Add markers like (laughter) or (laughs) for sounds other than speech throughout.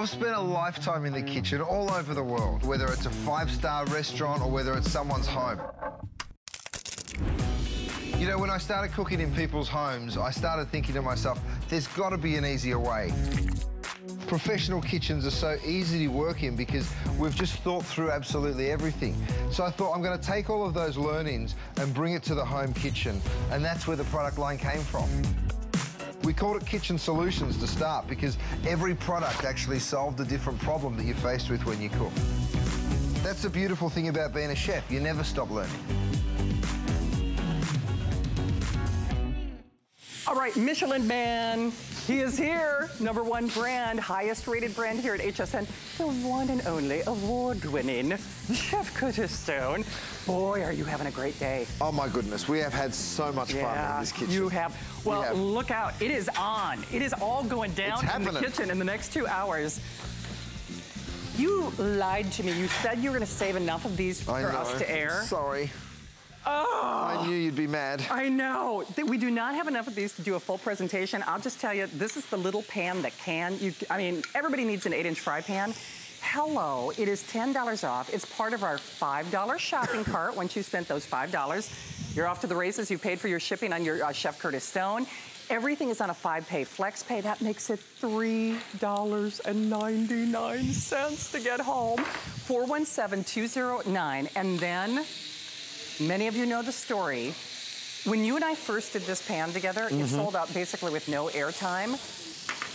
I've spent a lifetime in the kitchen all over the world, whether it's a five-star restaurant or whether it's someone's home. You know, when I started cooking in people's homes, I started thinking to myself, there's got to be an easier way. Professional kitchens are so easy to work in because we've just thought through absolutely everything. So I thought I'm going to take all of those learnings and bring it to the home kitchen, and that's where the product line came from. We called it Kitchen Solutions to start because every product actually solved a different problem that you're faced with when you cook. That's the beautiful thing about being a chef. You never stop learning. All right, Michelin Man, he is here. Number one brand, highest rated brand here at HSN. The one and only award-winning Chef Curtis Stone. Boy, are you having a great day. Oh my goodness, we have had so much yeah, fun in this kitchen. you have. Well, We have. look out, it is on. It is all going down in the kitchen in the next two hours. You lied to me. You said you were gonna save enough of these for know. us to air. Sorry. Oh. I knew you'd be mad. I know. We do not have enough of these to do a full presentation. I'll just tell you, this is the little pan that can. You, I mean, everybody needs an eight inch fry pan. Hello, it is $10 off. It's part of our $5 shopping (laughs) cart. Once you spent those $5, you're off to the races. You paid for your shipping on your uh, Chef Curtis Stone. Everything is on a five pay flex pay. That makes it $3.99 to get home. 417-209. And then Many of you know the story. When you and I first did this pan together, Mm-hmm. it sold out basically with no airtime.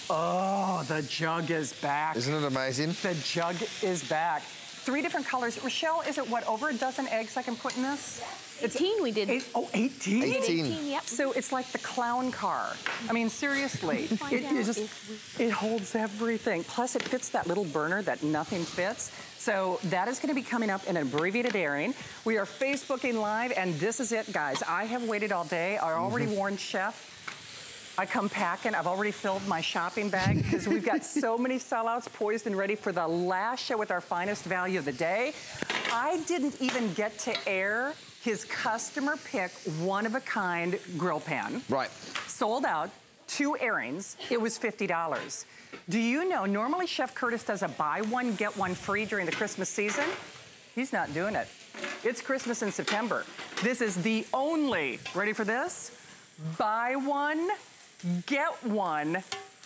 Oh, the jug is back. Isn't it amazing? The jug is back. Three different colors. Rochelle, is it what, over a dozen eggs I can put in this? 18 we did. Eight, oh, 18? We did 18. 18, yep. So it's like the clown car. I mean, seriously, it, it just, it holds everything. Plus, it fits that little burner that nothing fits. So that is going to be coming up in an abbreviated airing. We are Facebooking live, and this is it, guys. I have waited all day. I already mm-hmm. warned Chef. I come packing. I've already filled my shopping bag because we've got so (laughs) many sellouts poised and ready for the last show with our finest value of the day. I didn't even get to air his customer pick one-of-a-kind grill pan. Right. Sold out, two airings, it was $50. Do you know, normally Chef Curtis does a buy one, get one free during the Christmas season. He's not doing it. It's Christmas in September. This is the only, ready for this? Buy one, get one,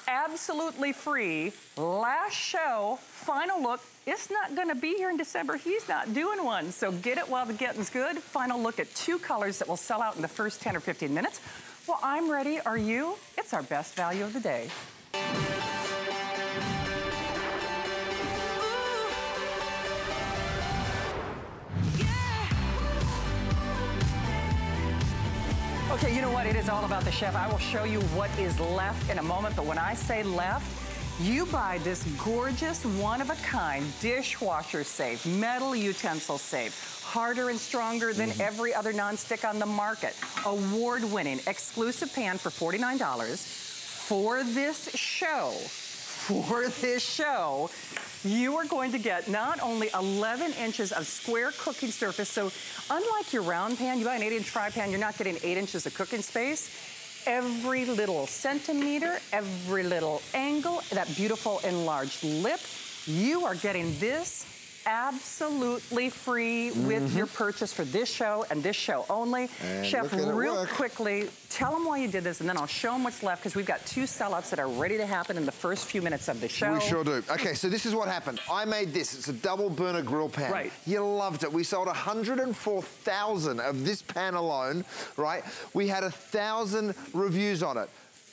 absolutely free. Last show, final look. It's not gonna be here in December. He's not doing one. So get it while the getting's good. Final look at two colors that will sell out in the first 10 or 15 minutes. Well, I'm ready. Are you? It's our best value of the day. Okay, you know what? It is all about the chef. I will show you what is left in a moment, but when I say left, you buy this gorgeous, one-of-a-kind, dishwasher safe, metal utensil safe, harder and stronger than mm-hmm. every other nonstick on the market. Award-winning, exclusive pan for $49. For this show, for this show, you are going to get not only 11 inches of square cooking surface, so unlike your round pan, you buy an eight inch fry pan, you're not getting eight inches of cooking space. Every little centimeter, every little angle, that beautiful enlarged lip, you are getting this absolutely free with your purchase for this show and this show only. Mm-hmm. And Chef, look at it real quickly, tell them why you did this and then I'll show them what's left because we've got two sellouts that are ready to happen in the first few minutes of the show. We sure do. Okay, so this is what happened. I made this. It's a double burner grill pan. Right. You loved it. We sold 104,000 of this pan alone, right? We had a thousand reviews on it.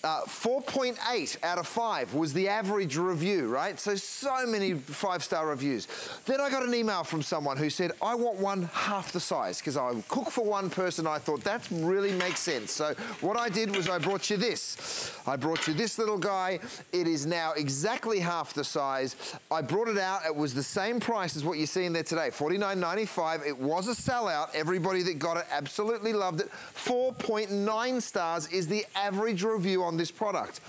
Uh, 4.8 out of 5 was the average review, right? So, so many five-star reviews. Then I got an email from someone who said, I want one half the size because I cook for one person. I thought that really makes sense. So what I did was I brought you this. I brought you this little guy. It is now exactly half the size. I brought it out. It was the same price as what you're seeing there today, $49.95. It was a sellout. Everybody that got it absolutely loved it. 4.9 stars is the average review on this product.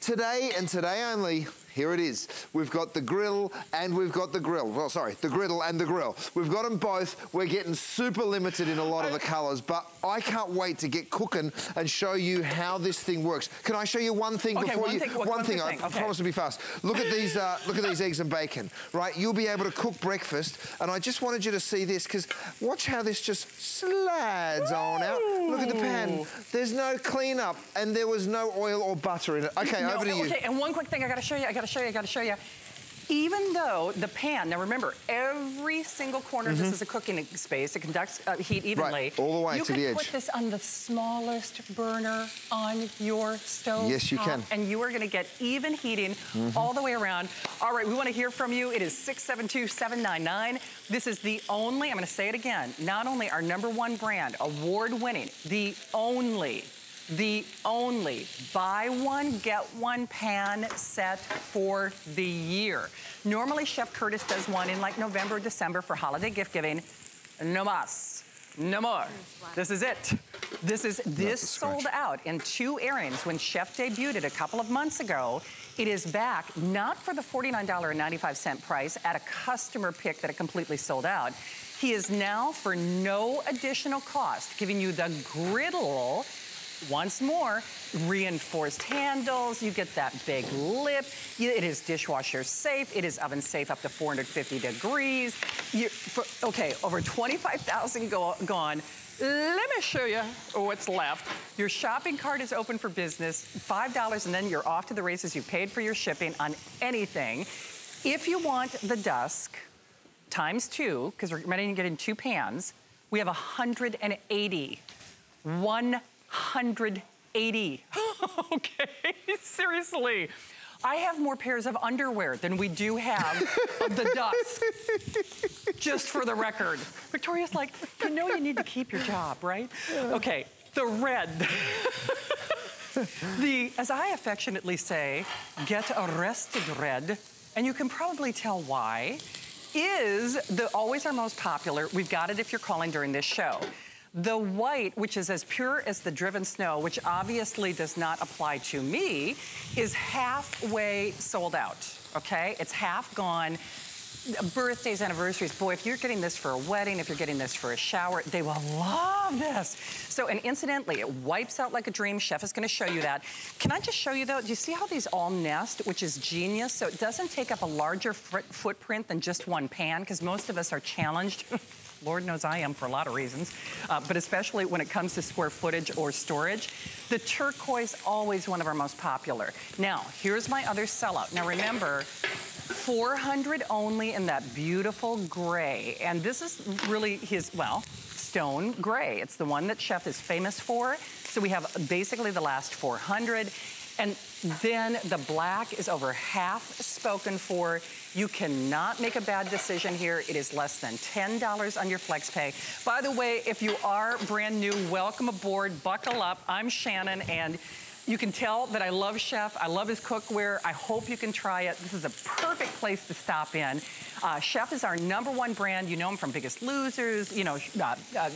Today and today only, Here it is. We've got the grill and we've got the grill. Well, sorry, the griddle and the grill. We've got them both. We're getting super limited in a lot of the colors, but I can't wait to get cooking and show you how this thing works. Can I show you one thing okay, before one you? Thing, one, one thing. thing. I okay. promise to be fast. Look at these. Uh, look at these eggs and bacon. Right, you'll be able to cook breakfast, and I just wanted you to see this because watch how this just slides on out. Look at the pan. There's no cleanup, and there was no oil or butter in it. Okay, no, over to you. Okay, and one quick thing I got to show you. I got to show you. I got to show you even though the pan, now remember, every single corner mm -hmm. this is a cooking space. It conducts uh, heat evenly. Right, all the way you to the edge. You can put this on the smallest burner on your stove. Yes, you top, can. And you are gonna get even heating mm -hmm. all the way around. All right, we wanna hear from you. It is 672-799. This is the only, I'm gonna say it again, not only our number one brand, award winning, the only the only buy one, get one pan set for the year. Normally, Chef Curtis does one in like November, December for holiday gift giving. No mas. No more. This is it. This is this sold out in two airings when Chef debuted it a couple of months ago. It is back not for the $49.95 price at a customer pick that it completely sold out. He is now for no additional cost, giving you the griddle once more, reinforced handles, you get that big lip, it is dishwasher safe, it is oven safe up to 450 degrees. You, for, okay, over 25,000 go, gone. Let me show you what's left. Your shopping cart is open for business, $5 and then you're off to the races. You paid for your shipping on anything. If you want the dusk, times two, because we're ready to get in two pans, we have 180. One 180. (laughs) okay, seriously. I have more pairs of underwear than we do have of the dust. (laughs) Just for the record. Victoria's like, you know you need to keep your job, right? Okay, the red. the, as I affectionately say, get arrested red, and you can probably tell why, is the always our most popular. We've got it if you're calling during this show. The white, which is as pure as the driven snow, which obviously does not apply to me, is halfway sold out, okay? It's half gone birthdays, anniversaries. Boy, if you're getting this for a wedding, if you're getting this for a shower, they will love this. So, and incidentally, it wipes out like a dream. Chef is gonna show you that. Can I just show you though, do you see how these all nest, which is genius? So it doesn't take up a larger footprint than just one pan, because most of us are challenged (laughs) Lord knows I am for a lot of reasons, uh, but especially when it comes to square footage or storage. The turquoise, always one of our most popular. Now, here's my other sellout. Now remember, 400 only in that beautiful gray. And this is really his, well, stone gray. It's the one that Chef is famous for. So we have basically the last 400. And then the black is over half spoken for. You cannot make a bad decision here. It is less than $10 on your flex pay. By the way, if you are brand new, welcome aboard, buckle up. I'm Shannon and you can tell that I love Chef. I love his cookware. I hope you can try it. This is a perfect place to stop in. Uh, chef is our number one brand. You know him from Biggest Losers, you know, uh, uh,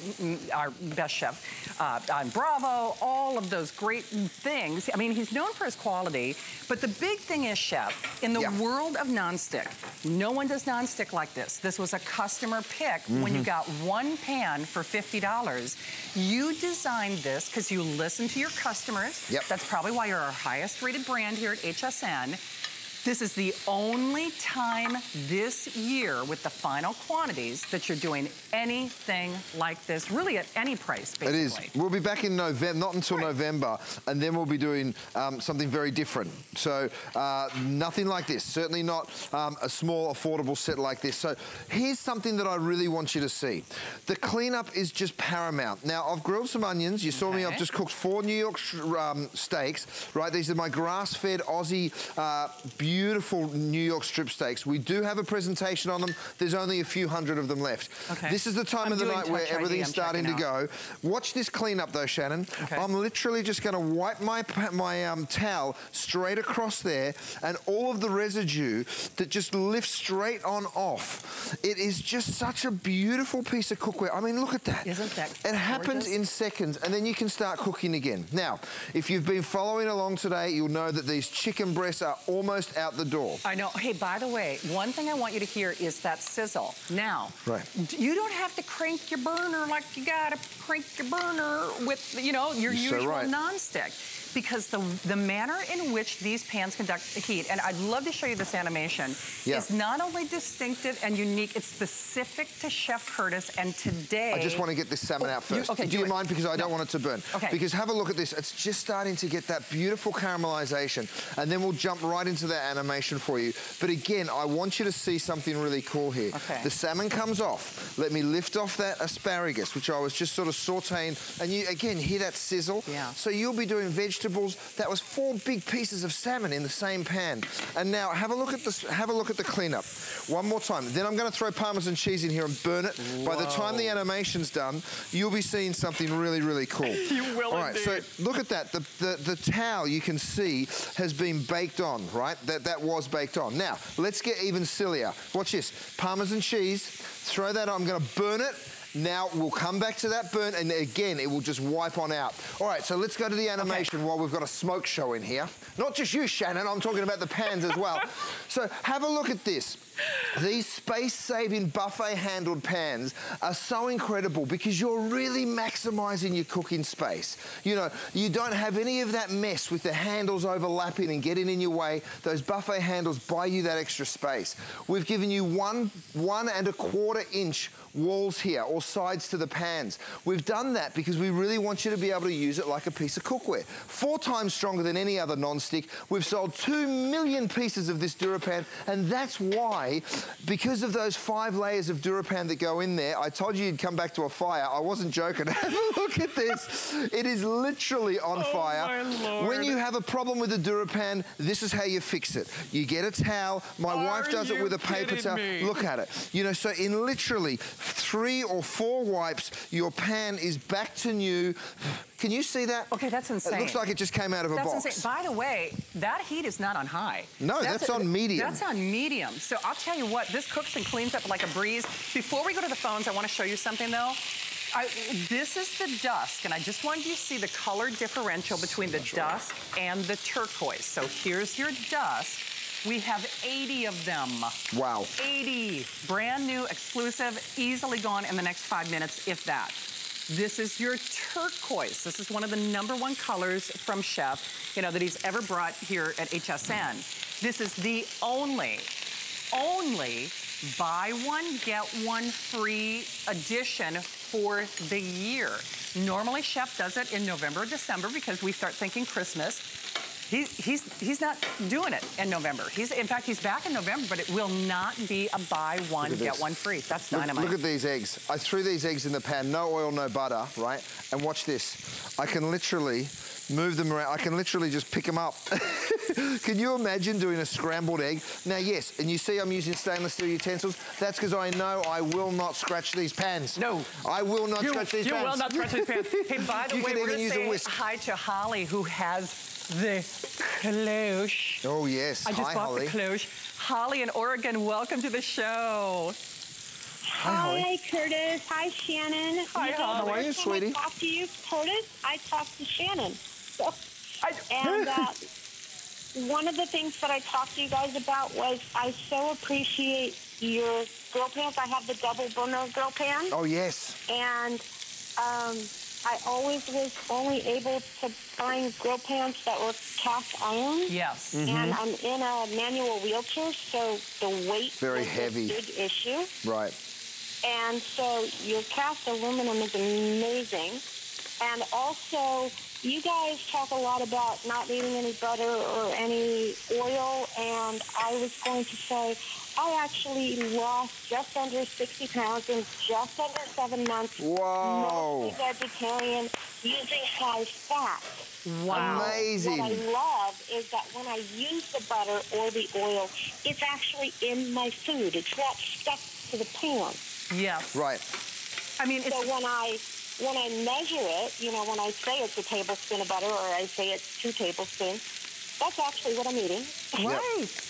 our best chef uh, on Bravo, all of those great things. I mean, he's known for his quality, but the big thing is, Chef, in the yeah. world of nonstick, no one does nonstick like this. This was a customer pick mm -hmm. when you mm-hmm. got one pan for $50. You designed this because you listened to your customers. Yep. That's probably why you're our highest rated brand here at HSN. This is the only time this year with the final quantities that you're doing anything like this, really at any price, basically. It is. We'll be back in November, not until right. November, and then we'll be doing um, something very different. So uh, nothing like this, certainly not um, a small, affordable set like this. So here's something that I really want you to see. The cleanup is just paramount. Now, I've grilled some onions. You saw okay. me, I've just cooked four New York um, steaks, right? These are my grass-fed Aussie uh, beautiful New York strip steaks. We do have a presentation on them. There's only a few hundred of them left. Okay. This is the time I'm of the night where everything's starting to go. Watch this cleanup though, Shannon. Okay. I'm literally just gonna wipe my, my um, towel straight across there and all of the residue that just lifts straight on off. It is just such a beautiful piece of cookware. I mean, look at that. Isn't that It happens in seconds and then you can start cooking again. Now, if you've been following along today, you'll know that these chicken breasts are almost out the door. I know. Hey, by the way, one thing I want you to hear is that sizzle. Now, right. you don't have to crank your burner like you gotta crank your burner with, you know, your You're usual so right. nonstick because the, the manner in which these pans conduct heat, and I'd love to show you this animation, Yeah. is not only distinctive and unique, it's specific to Chef Curtis, and today... I just want to get this salmon Oh, out you- first. okay, do, do you it. mind? Because I don't want it to burn. Okay. Because have a look at this. It's just starting to get that beautiful caramelization. And then we'll jump right into that animation for you. But again, I want you to see something really cool here. Okay. The salmon comes off. Let me lift off that asparagus, which I was just sort of sauteing. And you, again, hear that sizzle? Yeah. So you'll be doing vegetables. That was four big pieces of salmon in the same pan. And now have a look at this. Have a look at the cleanup. One more time. Then I'm going to throw Parmesan cheese in here and burn it. By the time the animation's done, you'll be seeing something really, really cool. (laughs) You will All right. So look at that. The, the the towel you can see has been baked on. Right. That that was baked on. Now let's get even sillier. Watch this. Parmesan cheese. Throw that on. I'm going to burn it. Now we'll come back to that burn and again it will just wipe on out. All right, so let's go to the animation while we've got a smoke show in here. Not just you, Shannon, I'm talking about the pans as well. (laughs) So have a look at this. These space-saving buffet-handled pans are so incredible because you're really maximizing your cooking space. You know, you don't have any of that mess with the handles overlapping and getting in your way. Those buffet handles buy you that extra space. We've given you one, one and a quarter inch walls here or sides to the pans. We've done that because we really want you to be able to use it like a piece of cookware. Four times stronger than any other non-stick. We've sold two million pieces of this DuraPan and that's why, because of those five layers of DuraPan that go in there, I told you you'd come back to a fire. I wasn't joking. (laughs) Have a look at this. It is literally on Oh, fire. When you have a problem with the DuraPan, this is how you fix it. You get a towel. My wife does it with a paper towel. me? Look at it. You know, so in literally three or four wipes, your pan is back to new. Can you see that? Okay, that's insane. It looks like it just came out of a That's box. insane. By the way, that heat is not on high. No, that's on medium. That's on medium. So I'll tell you what, this cooks and cleans up like a breeze. Before we go to the phones, I want to show you something though. I, this is the dusk, and I just wanted you to see the color differential between the dusk and the turquoise. So here's your dusk. We have 80 of them. Wow. 80. Brand new, exclusive, easily gone in the next five minutes, if that. This is your turquoise. This is one of the number one colors from Chef, you know, that he's ever brought here at HSN. This is the only, only buy one, get one free edition for the year. Normally, Chef does it in November, or December, because we start thinking Christmas. He, he's, he's not doing it in November. He's, in fact, he's back in November, but it will not be a buy one, get this. one free. That's Look, dynamite. look at these eggs. I threw these eggs in the pan, no oil, no butter, right? And watch this. I can literally move them around. I can literally just pick them up. (laughs) can you imagine doing a scrambled egg? Now, yes, and you see I'm using stainless steel utensils. That's because I know I will not scratch these pans. No. I will not you, scratch these you pans. will not scratch these pans. (laughs) Hey, by the You way, we're going to say hi to Holly, who has the cloche. Oh, yes. I just Hi, bought Holly. the cloche. Holly in Oregon, welcome to the show. Hi, Holly. Hi, Curtis. Hi, Shannon. Hi, you know, Holly. How are you, every sweetie? I talk to you, Curtis, I talked to Shannon. So, and (laughs) uh, one of the things that I talked to you guys about was I so appreciate your grill pans. I have the double burner grill pan, Oh, yes. and um, I always was only able to find grill pans that were cast iron. yes. Mm-hmm. And I'm in a manual wheelchair, so the weight Very is heavy. a big issue. Right. And so your cast aluminum is amazing. And also, you guys talk a lot about not needing any butter or any oil. And I was going to say, I actually lost just under 60 pounds in just under seven months. Whoa. Mostly vegetarian, using high fat. Wow. Amazing. What I love is that when I use the butter or the oil, it's actually in my food. It's not stuck to the pan. Yes. Right. I mean, it's So when I when I measure it, you know, when I say it's a tablespoon of butter or I say it's two tablespoons, that's actually what I'm eating. (laughs) right.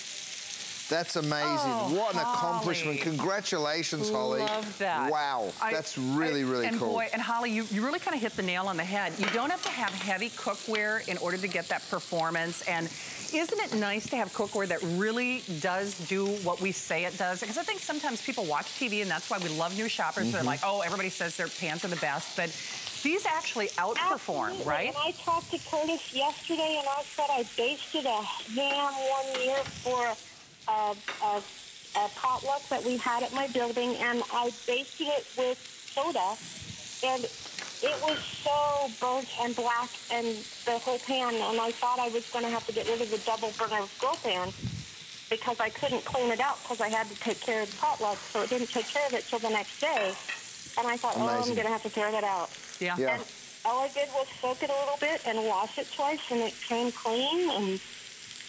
That's amazing. Oh, what an Holly. accomplishment. Congratulations, Holly. Love that. Wow. I- That's really, I- really and cool. Boy, and Holly, you, you really kind of hit the nail on the head. You don't have to have heavy cookware in order to get that performance. And isn't it nice to have cookware that really does do what we say it does? Because I think sometimes people watch TV and that's why we love new shoppers. Mm-hmm. They're like, oh, everybody says their pans are the best. But these actually outperform, Absolutely. right? And I talked to Curtis yesterday, and I said I basted a ham one year for a, a, a potluck that we had at my building, and I basted it with soda, and it was so burnt and black and the whole pan, and I thought I was going to have to get rid of the double burner grill pan because I couldn't clean it out because I had to take care of the potluck, so it didn't take care of it till the next day. And I thought, oh, I'm going to have to tear that out. Yeah. Yeah. And all I did was soak it a little bit and wash it twice, and it came clean. And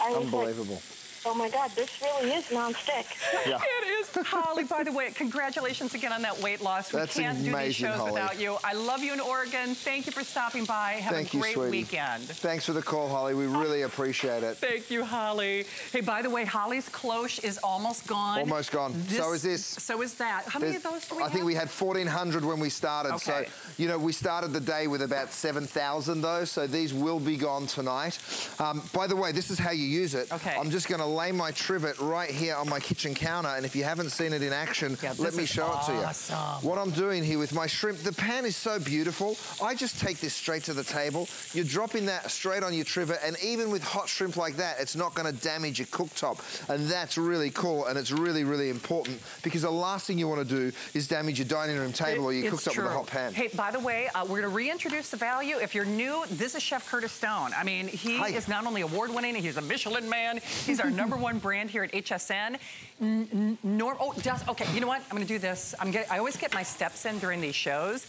I was Unbelievable. like, oh my God, this really is nonstick. (laughs) Yeah. It is. Holly, by the way, congratulations again on that weight loss. We can't do these shows Holly. without you. I love you in Oregon. Thank you for stopping by. Have Thank a great sweetie. weekend. Thanks for the call, Holly. We really appreciate it. Thank you, Holly. Hey, by the way, Holly's cloche is almost gone. Almost gone. So is this. So is that. How many of those do we I have? think we had 1,400 when we started. Okay. So, you know, we started the day with about 7,000 though, so these will be gone tonight. Um, by the way, this is how you use it. Okay. I'm just going to lay my trivet right here on my kitchen counter, and if you haven't seen it in action, Yeah, let me show it to you. What I'm doing here with my shrimp, the pan is so beautiful. I just take this straight to the table. You're dropping that straight on your trivet, and even with hot shrimp like that, it's not going to damage your cooktop. And that's really cool, and it's really, really important because the last thing you want to do is damage your dining room table or your cooktop with a hot pan. Hey, by the way, uh, we're going to reintroduce the value. If you're new, this is Chef Curtis Stone. I mean, he Hi. is not only award-winning, he's a Michelin man. He's our (laughs) number one brand here at HSN. N- norm, oh, just, okay, you know what? I'm to do this. I'm get, I always get my steps in during these shows.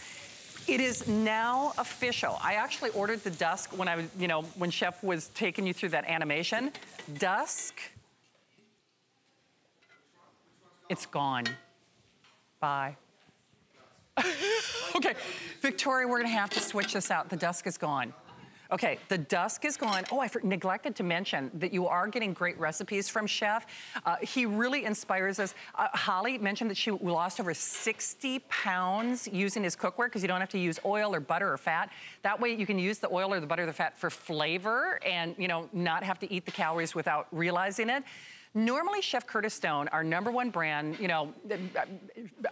It is now official. I actually ordered the dusk when I was, you know, when Chef was taking you through that animation. Dusk. It's gone. Bye. (laughs) okay, Victoria, we're gonna have to switch this out. The dusk is gone. Okay, the dusk is gone. Oh, I neglected to mention that you are getting great recipes from Chef. Uh, he really inspires us. Uh, Holly mentioned that she lost over 60 pounds using his cookware because you don't have to use oil or butter or fat. That way you can use the oil or the butter or the fat for flavor and, you know, not have to eat the calories without realizing it. Normally, Chef Curtis Stone, our number one brand, you know, uh,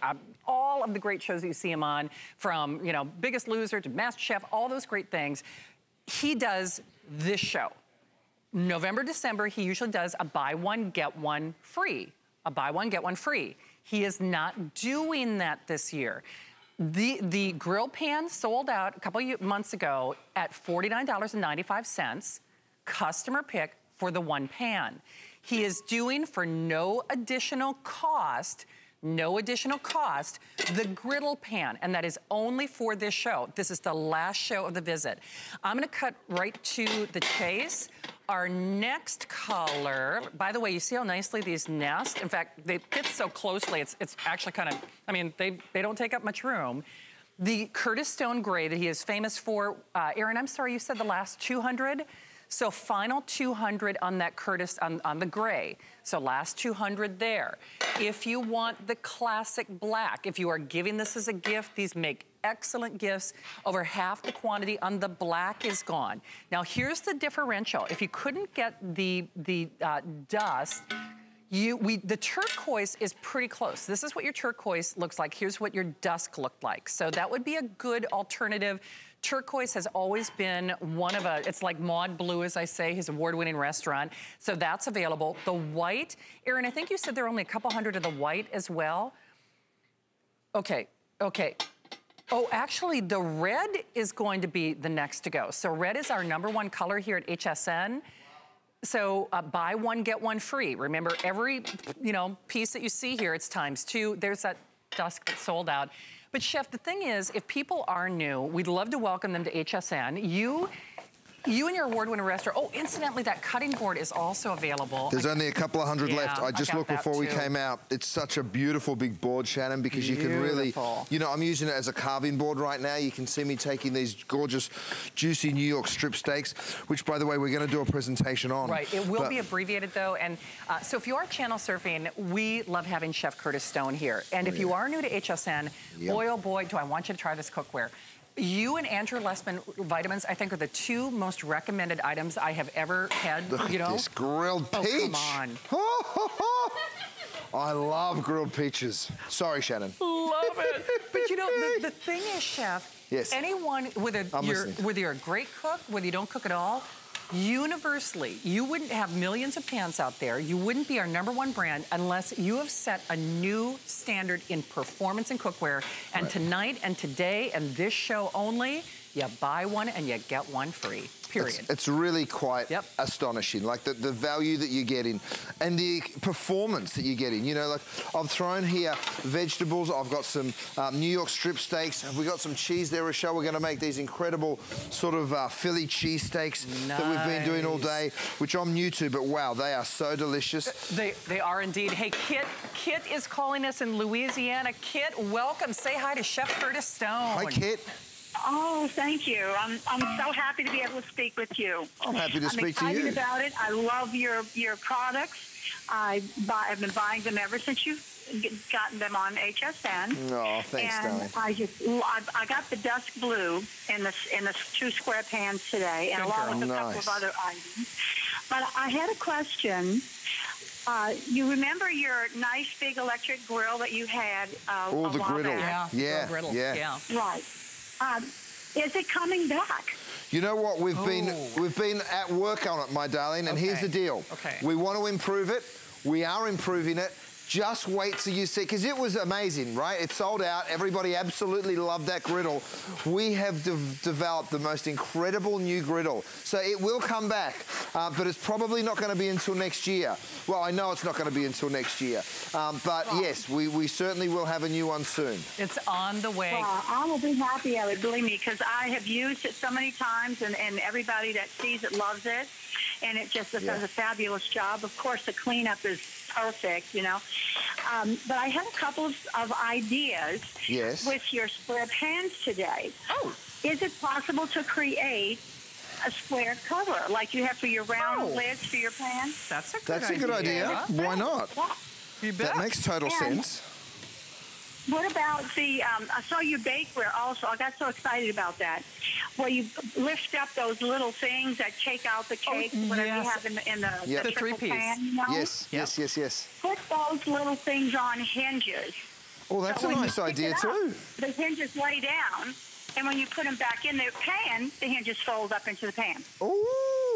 uh, all of the great shows that you see him on, from, you know, Biggest Loser to Master Chef, all those great things, he does this show. November, December, he usually does a buy one, get one free. A buy one, get one free. He is not doing that this year. The, the grill pan sold out a couple months ago at $49.95, customer pick for the one pan. He is doing for no additional cost no additional cost, the griddle pan, and that is only for this show. This is the last show of the visit. I'm gonna cut right to the chase. Our next color, by the way, you see how nicely these nest? In fact, they fit so closely, it's, it's actually kind of, I mean, they, they don't take up much room. The Curtis Stone Gray that he is famous for, uh, Erin, I'm sorry, you said the last 200? So final 200 on that Curtis, on, on the gray. So last 200 there. If you want the classic black, if you are giving this as a gift, these make excellent gifts. Over half the quantity on the black is gone. Now here's the differential. If you couldn't get the, the uh, dust, you, we, the turquoise is pretty close. This is what your turquoise looks like. Here's what your dusk looked like. So that would be a good alternative. Turquoise has always been one of a, it's like Maude Blue, as I say, his award-winning restaurant. So that's available. The white, Erin, I think you said there are only a couple hundred of the white as well. Okay, okay. Oh, actually, the red is going to be the next to go. So red is our number one color here at HSN. So uh, buy one, get one free. Remember, every, you know, piece that you see here, it's times two. There's that dusk that's sold out. But Chef, the thing is, if people are new, we'd love to welcome them to HSN. You You and your award-winning restaurant. Oh, incidentally, that cutting board is also available. There's I, only a couple of hundred yeah, left. I just I looked before too. we came out. It's such a beautiful big board, Shannon, because beautiful. you can really, you know, I'm using it as a carving board right now. You can see me taking these gorgeous, juicy New York strip steaks, which, by the way, we're going to do a presentation on. Right. It will but, be abbreviated, though. And uh, so if you are channel surfing, we love having Chef Curtis Stone here. And if you are new to HSN, yep. boy, oh boy, do I want you to try this cookware. You and Andrew Lessman vitamins, I think, are the two most recommended items I have ever had, Look you know? this grilled peach. Oh, come on. (laughs) I love grilled peaches. Sorry, Shannon. Love it. (laughs) but you know, the, the thing is, Chef, yes. anyone, whether you're, whether you're a great cook, whether you don't cook at all, universally, you wouldn't have millions of pans out there. You wouldn't be our number one brand unless you have set a new standard in performance and cookware. And right. tonight and today and this show only, you buy one and you get one free period. It's, it's really quite yep. astonishing, like the, the value that you're getting and the performance that you're getting. You know, like I've thrown here vegetables. I've got some um, New York strip steaks. Have we got some cheese there, Rochelle? We're going to make these incredible sort of uh, Philly cheese steaks nice. that we've been doing all day, which I'm new to, but wow, they are so delicious. They, they are indeed. Hey, Kit, Kit is calling us in Louisiana. Kit, welcome. Say hi to Chef Curtis Stone. Hi, Kit. Oh, thank you. I'm I'm so happy to be able to speak with you. I'm happy to I'm speak to you. I'm excited about it. I love your your products. I buy, I've been buying them ever since you've gotten them on HSN. Oh, thanks, and darling. I just I, I got the dusk blue in the in the two square pans today, and Good along girl. with a nice. couple of other items. But I had a question. Uh, you remember your nice big electric grill that you had? Uh, oh, the griddle. Yeah, yeah, yeah. yeah. Right. Um, is it coming back? You know what? We've oh. been we've been at work on it, my darling. And okay. here's the deal. Okay. We want to improve it. We are improving it. Just wait till you see, because it was amazing, right? It sold out. Everybody absolutely loved that griddle. We have de developed the most incredible new griddle. So it will come back, uh, but it's probably not going to be until next year. Well, I know it's not going to be until next year. Um, but yes, we, we certainly will have a new one soon. It's on the way. Well, I will be happy at it, believe me, because I have used it so many times, and, and everybody that sees it loves it and it just does yeah. a fabulous job. Of course, the cleanup is perfect, you know. Um, but I have a couple of, of ideas yes. with your square pans today. Oh. Is it possible to create a square cover like you have for your round oh. lids for your pan? That's a good That's idea. a good idea. Why not? Yeah. That makes total and sense. What about the, um, I saw your bakeware also. I got so excited about that. Where you lift up those little things that take out the cake, oh, whatever yes. you have in the, in the, yep. the, the three piece. pan, you know? Yes, yep. yes, yes, yes. Put those little things on hinges. Oh, that's so a nice idea too. The hinges lay down, and when you put them back in the pan, the hinges fold up into the pan.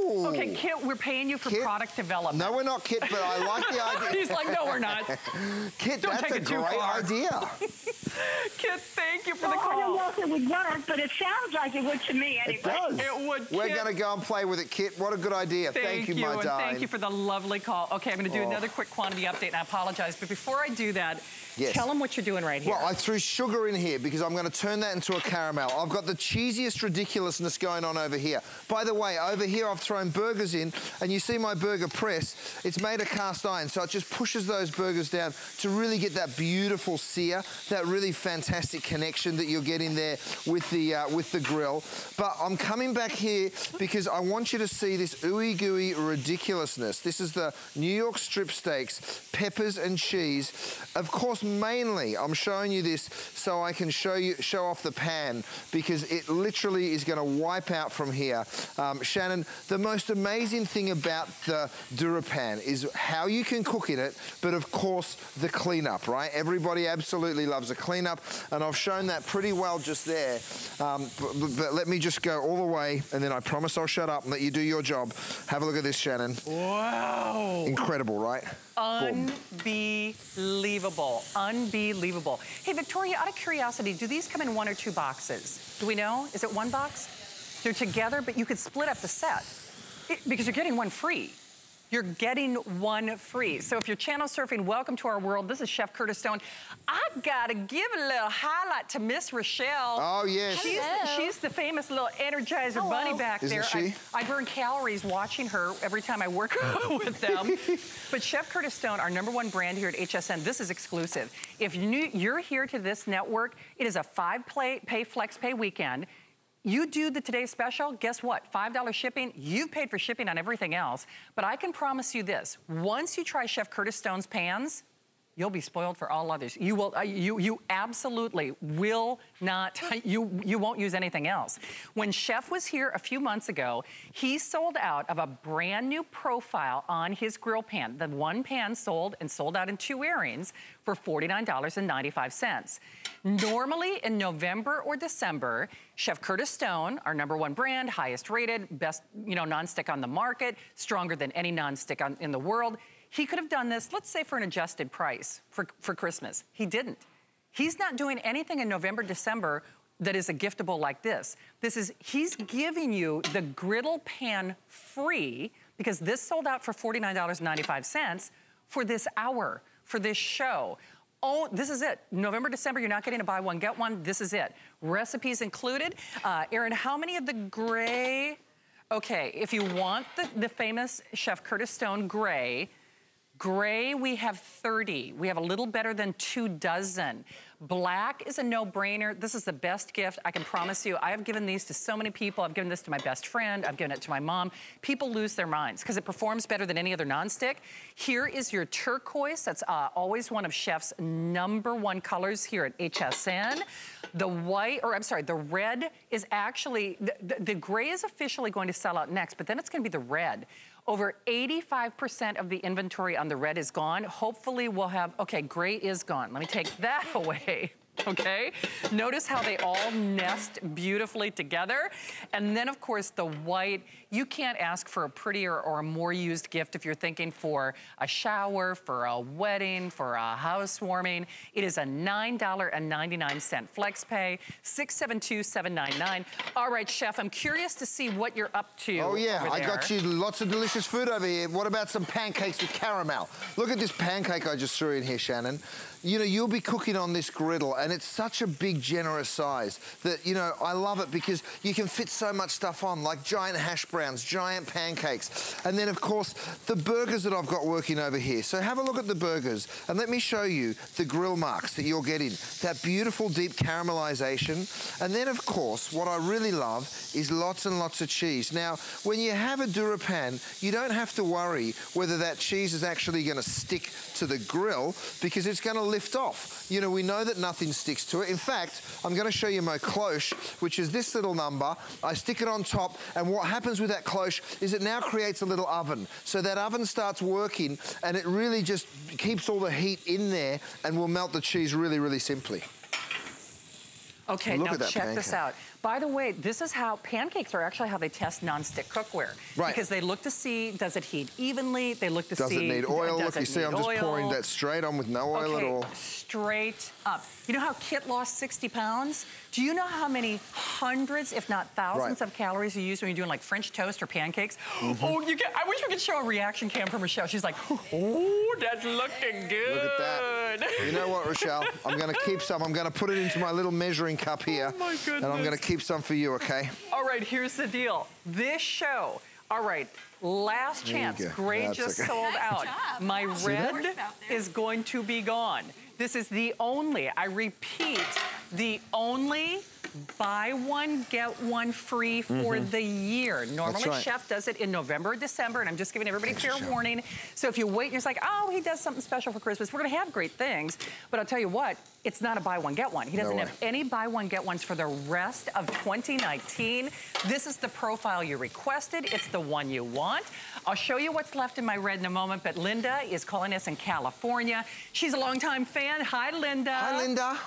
Ooh. Okay, Kit, we're paying you for Kit? product development. No, we're not, Kit, but I like the (laughs) idea. He's like, no, we're not. (laughs) Kit, Don't that's take a it too great far. idea. (laughs) Kit, thank you for well, the call. I don't know if it would work, but it sounds like it would to me anyway. It does. It would, We're going to go and play with it, Kit. What a good idea. Thank, thank you, you, my and darling. Thank you for the lovely call. Okay, I'm going to do oh. another quick quantity update, and I apologize. But before I do that, Yes. Tell them what you're doing right here. Well, I threw sugar in here because I'm going to turn that into a caramel. I've got the cheesiest ridiculousness going on over here. By the way, over here I've thrown burgers in, and you see my burger press. It's made of cast iron, so it just pushes those burgers down to really get that beautiful sear, that really fantastic connection that you're getting there with the, uh, with the grill. But I'm coming back here because I want you to see this ooey gooey ridiculousness. This is the New York strip steaks, peppers and cheese. Of course, mainly I'm showing you this so I can show you show off the pan because it literally is going to wipe out from here. Um, Shannon, the most amazing thing about the DuraPan is how you can cook in it, but of course the cleanup, right? Everybody absolutely loves a cleanup, and I've shown that pretty well just there. Um, but, but let me just go all the way, and then I promise I'll shut up and let you do your job. Have a look at this, Shannon. Wow. Incredible, right? Unbelievable. Unbelievable. Hey, Victoria, out of curiosity, do these come in one or two boxes? Do we know? Is it one box? They're together, but you could split up the set it, because you're getting one free. You're getting one free. So if you're channel surfing, welcome to our world. This is Chef Curtis Stone. I've got to give a little highlight to Miss Rochelle. Oh, yes. She's, she's the famous little Energizer Hello. bunny back Isn't there. she? I, I burn calories watching her every time I work (laughs) with them. (laughs) but Chef Curtis Stone, our number one brand here at HSN, this is exclusive. If you, you're here to this network, it is a five play, pay flex pay weekend. You do the Today Special, guess what? $5 shipping, you've paid for shipping on everything else. But I can promise you this, once you try Chef Curtis Stone's pans, you'll be spoiled for all others. You will, uh, you, you absolutely will not, (laughs) you, you won't use anything else. When Chef was here a few months ago, he sold out of a brand new profile on his grill pan. The one pan sold and sold out in two airings for $49.95. Normally in November or December, Chef Curtis Stone, our number one brand, highest rated, best, you know, nonstick on the market, stronger than any nonstick on, in the world, he could have done this, let's say for an adjusted price for, for Christmas. He didn't. He's not doing anything in November, December that is a giftable like this. This is, he's giving you the griddle pan free because this sold out for $49.95 for this hour, for this show. Oh, this is it. November, December, you're not getting a buy one, get one. This is it. Recipes included. Uh, Erin, how many of the gray, okay, if you want the, the famous Chef Curtis Stone gray, Gray, we have 30. We have a little better than two dozen. Black is a no-brainer. This is the best gift, I can promise you. I have given these to so many people. I've given this to my best friend. I've given it to my mom. People lose their minds because it performs better than any other nonstick. Here is your turquoise. That's uh, always one of Chef's number one colors here at HSN. The white, or I'm sorry, the red is actually, the, the, the gray is officially going to sell out next, but then it's going to be the red. Over 85% of the inventory on the red is gone. Hopefully we'll have, okay, gray is gone. Let me take that (laughs) away. Okay, notice how they all nest beautifully together. And then of course the white, you can't ask for a prettier or a more used gift if you're thinking for a shower, for a wedding, for a housewarming. It is a $9.99 flex pay, 672799. All right, Chef, I'm curious to see what you're up to Oh yeah, I got you lots of delicious food over here. What about some pancakes with caramel? Look at this pancake I just threw in here, Shannon. You know, you'll be cooking on this griddle and it's such a big, generous size that, you know, I love it because you can fit so much stuff on, like giant hash browns, giant pancakes. And then, of course, the burgers that I've got working over here. So have a look at the burgers and let me show you the grill marks that you're getting. That beautiful deep caramelization. And then, of course, what I really love is lots and lots of cheese. Now, when you have a DuraPan, you don't have to worry whether that cheese is actually going to stick to the grill because it's going to lift off. You know, we know that nothing sticks to it. In fact, I'm going to show you my cloche, which is this little number. I stick it on top, and what happens with that cloche is it now creates a little oven. So that oven starts working, and it really just keeps all the heat in there and will melt the cheese really, really simply. Okay, Look now at that check this out. By the way, this is how pancakes are actually how they test nonstick cookware. Right. Because they look to see, does it heat evenly? They look to see Does see. it need oil? does Look, you see, I'm just pouring that straight on with no oil okay, at all. straight up. You know how Kit lost 60 pounds? Do you know how many hundreds, if not thousands, Right. of calories you use when you're doing like French toast or pancakes? Mm-hmm. Oh, you can, I wish we could show a reaction cam from Michelle. She's like, oh, that's looking good. Look at that. You know what, Rochelle? I'm going to keep some. I'm going to put it into my little measuring cup (laughs) here. Oh, my And I'm going to goodness. Keep some for you, okay? All right, here's the deal. This show, all right, last chance. go. Gray That's just okay. sold Nice out. job. My Wow. red Works out there. is going to be gone. This is the only, I repeat, the only buy one, get one free for mm-hmm. the year. Normally, right. Chef does it in November or December, and I'm just giving everybody Thanks, fair Chef. warning. So if you wait and you're like, oh, he does something special for Christmas, we're gonna have great things. But I'll tell you what, it's not a buy one, get one. He doesn't way. have any buy one, get ones for the rest of 2019. This is the profile you requested. It's the one you want. I'll show you what's left in my red in a moment, but Linda is calling us in California. She's a longtime fan. Hi, Linda. Hi, Linda.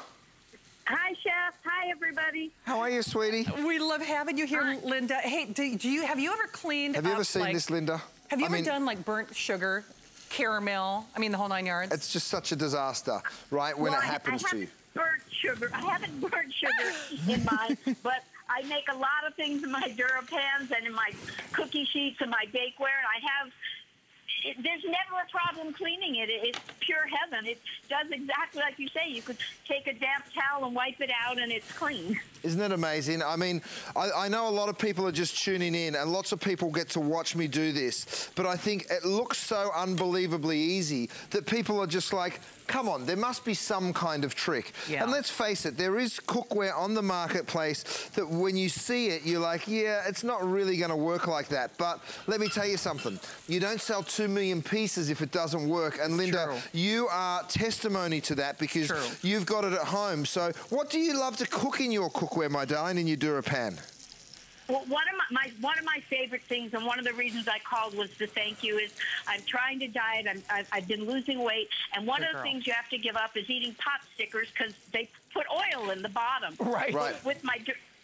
Hi, Chef. Hi, everybody. How are you, sweetie? We love having you here, Linda. Hey, do, do you have you ever cleaned Have you up, ever seen like- this, Linda? Have you I ever mean, done like burnt sugar, caramel? I mean, the whole nine yards? It's just such a disaster, right, when Well, it happens I to you. burnt sugar. I haven't burnt sugar in mine, (laughs) but I make a lot of things in my DuraPans and in my cookie sheets and my bakeware, and I have it, there's never a problem cleaning it. it. It's pure heaven. It does exactly like you say. You could take a damp towel and wipe it out, and it's clean. Isn't it amazing? I mean, I, I, know a lot of people are just tuning in, and lots of people get to watch me do this, but I think it looks so unbelievably easy that people are just like, come on, there must be some kind of trick. Yeah. And let's face it, there is cookware on the marketplace that when you see it, you're like, yeah, it's not really going to work like that. But let me tell you something. You don't sell two million pieces if it doesn't work. And Linda, True. you are testimony to that because True. you've got it at home. So what do you love to cook in your cookware, my darling, in your DuraPan? Well, one of my, my, one of my favorite things, and one of the reasons I called was to thank you. Is I'm trying to diet. I'm, I've, I've been losing weight, and one Good of the girl. things you have to give up is eating pot stickers because they put oil in the bottom. Right. right. With, with my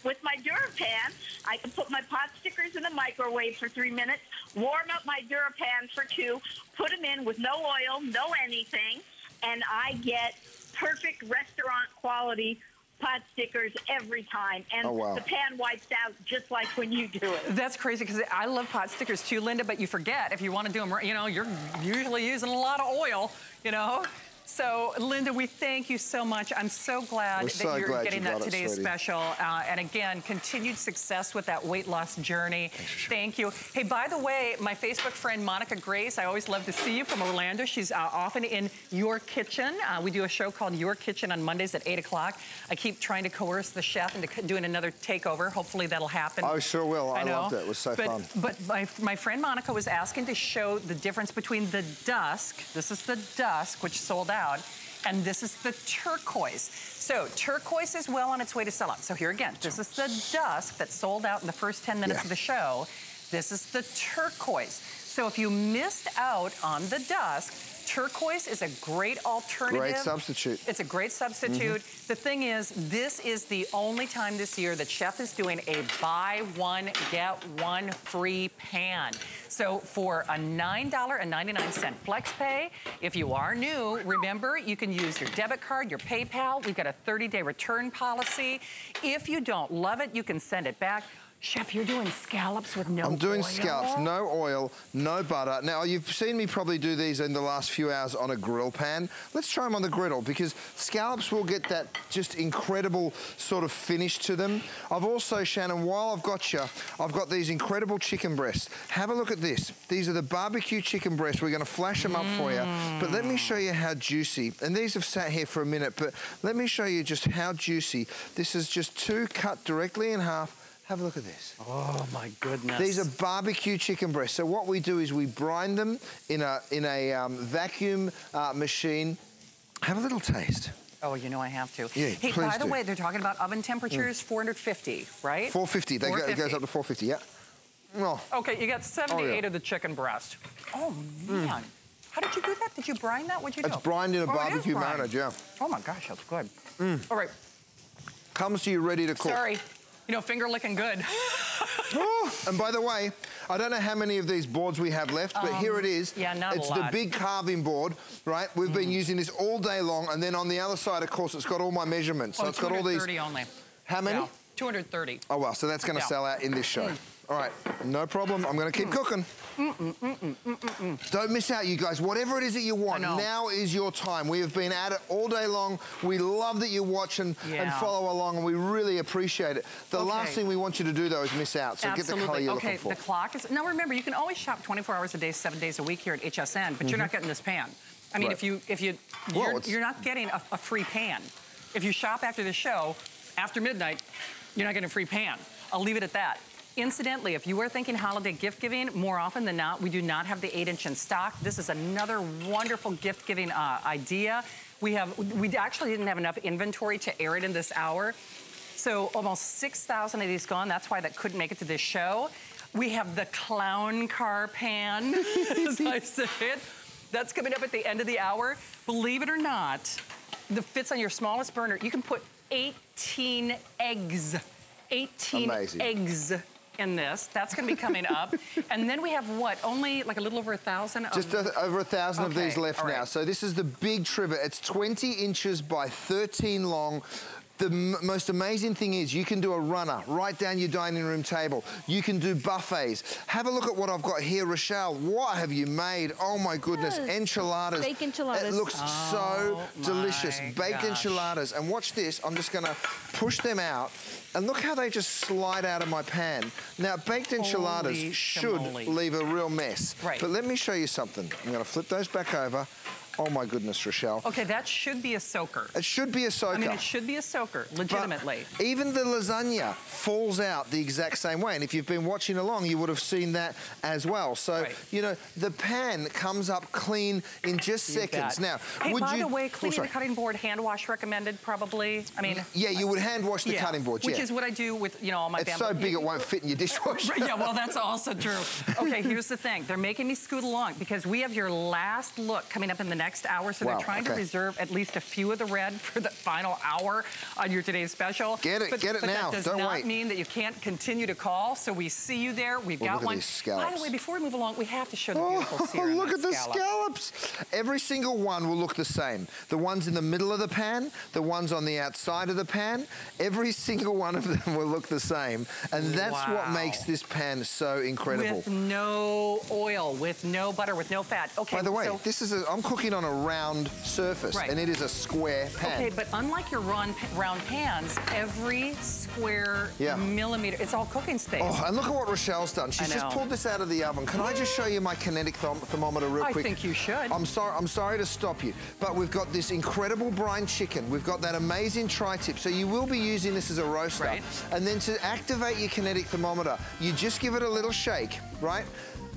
with my DuraPan, I can put my pot stickers in the microwave for three minutes, warm up my DuraPan for two, put them in with no oil, no anything, and I get perfect restaurant quality pot stickers every time, and oh, wow. the pan wipes out just like when you do it. That's crazy because I love pot stickers too, Linda. But you forget if you want to do them, you know, you're usually using a lot of oil, you know. So, Linda, we thank you so much. I'm so glad We're that so you're glad getting you that today's it, special. Uh, and again, continued success with that weight loss journey. Thank you. Hey, by the way, my Facebook friend Monica Grace, I always love to see you from Orlando. She's uh, often in your kitchen. Uh, we do a show called Your Kitchen on Mondays at 8 o'clock. I keep trying to coerce the chef into doing another takeover. Hopefully that'll happen. I sure will. I, I loved it. It was so but, fun. But my, my friend Monica was asking to show the difference between the dusk, this is the dusk, which sold out, and this is the turquoise. So turquoise is well on its way to sell out. So here again, this is the dusk that sold out in the first 10 minutes yeah. of the show. This is the turquoise. So if you missed out on the dusk, turquoise is a great alternative. Great substitute. It's a great substitute. Mm -hmm. The thing is, this is the only time this year that Chef is doing a buy one, get one free pan. So for a $9.99 flex pay, if you are new, remember you can use your debit card, your PayPal. We've got a 30-day return policy. If you don't love it, you can send it back. Chef, you're doing scallops with no I'm doing oil? scallops, no oil, no butter. Now, you've seen me probably do these in the last few hours on a grill pan. Let's try them on the griddle because scallops will get that just incredible sort of finish to them. I've also, Shannon, while I've got you, I've got these incredible chicken breasts. Have a look at this. These are the barbecue chicken breasts. We're going to flash them mm. up for you. But let me show you how juicy. And these have sat here for a minute, but let me show you just how juicy. This is just two cut directly in half have a look at this. Oh my goodness. These are barbecue chicken breasts. So what we do is we brine them in a, in a um, vacuum uh, machine. Have a little taste. Oh, you know I have to. Yeah, hey, by the do. way, they're talking about oven temperatures, mm. 450, right? 450. 450. Go, it goes up to 450, yeah. Oh. Okay, you got 78 oh, yeah. of the chicken breast. Oh, man. Mm. How did you do that? Did you brine that? What'd you do? It's brined in a oh, barbecue marinade, yeah. Oh, my gosh, that's good. Mm. All right. Comes to you ready to cook. Sorry you know, finger licking good. oh, (laughs) and by the way, I don't know how many of these boards we have left, but um, here it is. Yeah, not It's the big carving board, right? We've mm. been using this all day long, and then on the other side, of course, it's got all my measurements. Oh, so it's got all these. 230 only. How many? Yeah, 230. Oh, well, so that's going to yeah. sell out in this show. Mm. All right, no problem. I'm going to keep mm. cooking. Mm -mm, Don't miss out, you guys. Whatever it is that you want, now is your time. We have been at it all day long. We love that you watch and, yeah. and follow along, and we really appreciate it. The okay. last thing we want you to do, though, is miss out. So Absolutely. get the color you're okay, looking for. the clock is... Now, remember, you can always shop 24 hours a day, seven days a week here at HSN, but mm -hmm. you're not mm-hmm. getting this pan. I mean, right. if you... if you you're, you're not getting a, a free pan. If you shop after the show, after midnight, you're not getting a free pan. I'll leave it at that. Incidentally, if you are thinking holiday gift giving, more often than not, we do not have the eight inch in stock. This is another wonderful gift giving uh, idea. We have, we actually didn't have enough inventory to air it in this hour. So almost 6,000 of these gone. That's why that couldn't make it to this show. We have the clown car pan, (laughs) as I say it. That's coming up at the end of the hour. Believe it or not, the fits on your smallest burner. You can put 18 eggs. 18 Amazing. eggs in this. That's going to be coming up. (laughs) and then we have what? Only like a little over a thousand? Just a, over a thousand okay. of these left right. now. So this is the big trivet. It's 20 inches by 13 long The most amazing thing is you can do a runner right down your dining room table. You can do buffets. Have a look at what I've got here, Rochelle. What have you made? Oh my goodness, Yes. enchiladas. Baked enchiladas. It looks so Oh delicious. Baked gosh. enchiladas. And watch this, I'm just gonna push them out. And look how they just slide out of my pan. Now, baked enchiladas Holy should schmoly. leave a real mess. Right. But let me show you something. I'm gonna flip those back over. Oh my goodness, Rochelle. Okay, that should be a soaker. It should be a soaker. I mean, it should be a soaker, But legitimately. even the lasagna falls out the exact same way. And if you've been watching along, you would have seen that as well. So, Right. you know, the pan comes up clean in just You seconds. bet. Now, hey, would by you... the way, Oh, cleaning sorry. the cutting board, hand wash recommended, probably. I mean, mm, Yeah, you would hand wash the yeah, cutting board, yeah. which is what I do with you know all my. it's so big it won't fit in your dishwasher. (laughs) Yeah, well, that's also true. Okay, (laughs) here's the thing. They're making me scoot along because we have your last look coming up in the next hour. So Wow, they're trying to reserve at least a few of the red (laughs) for the final hour on your today's special. Get it, but, get it but now. That does Don't not wait. mean that you can't continue to call. So we see you there. We've Well, got look at one. these scallops. By the way, before we move along, we have to show the oh, beautiful (laughs) Oh, look at the scallop. scallops. Every single one will look the same. The ones in the middle of the pan, the ones on the outside of the pan, every single one of them (laughs) will look the same. And that's what makes this pan so incredible. With no oil, with no butter, with no fat. Okay. By the way, so, this is a, I'm cooking on a round surface, Right. and it is a square pan. Okay, but unlike your round, round pans, every square Yeah. millimeter, it's all cooking space. Oh, and look at what Rochelle's done. She's just pulled this out of the oven. Can I just show you my kinetic therm- thermometer real quick? I think you should. I'm sorry. I'm sorry to stop you, but we've got this incredible brine chicken. We've got that amazing tri-tip. So you will be using this as a roaster. Right. And then to activate your kinetic thermometer, you just give it a little shake, right?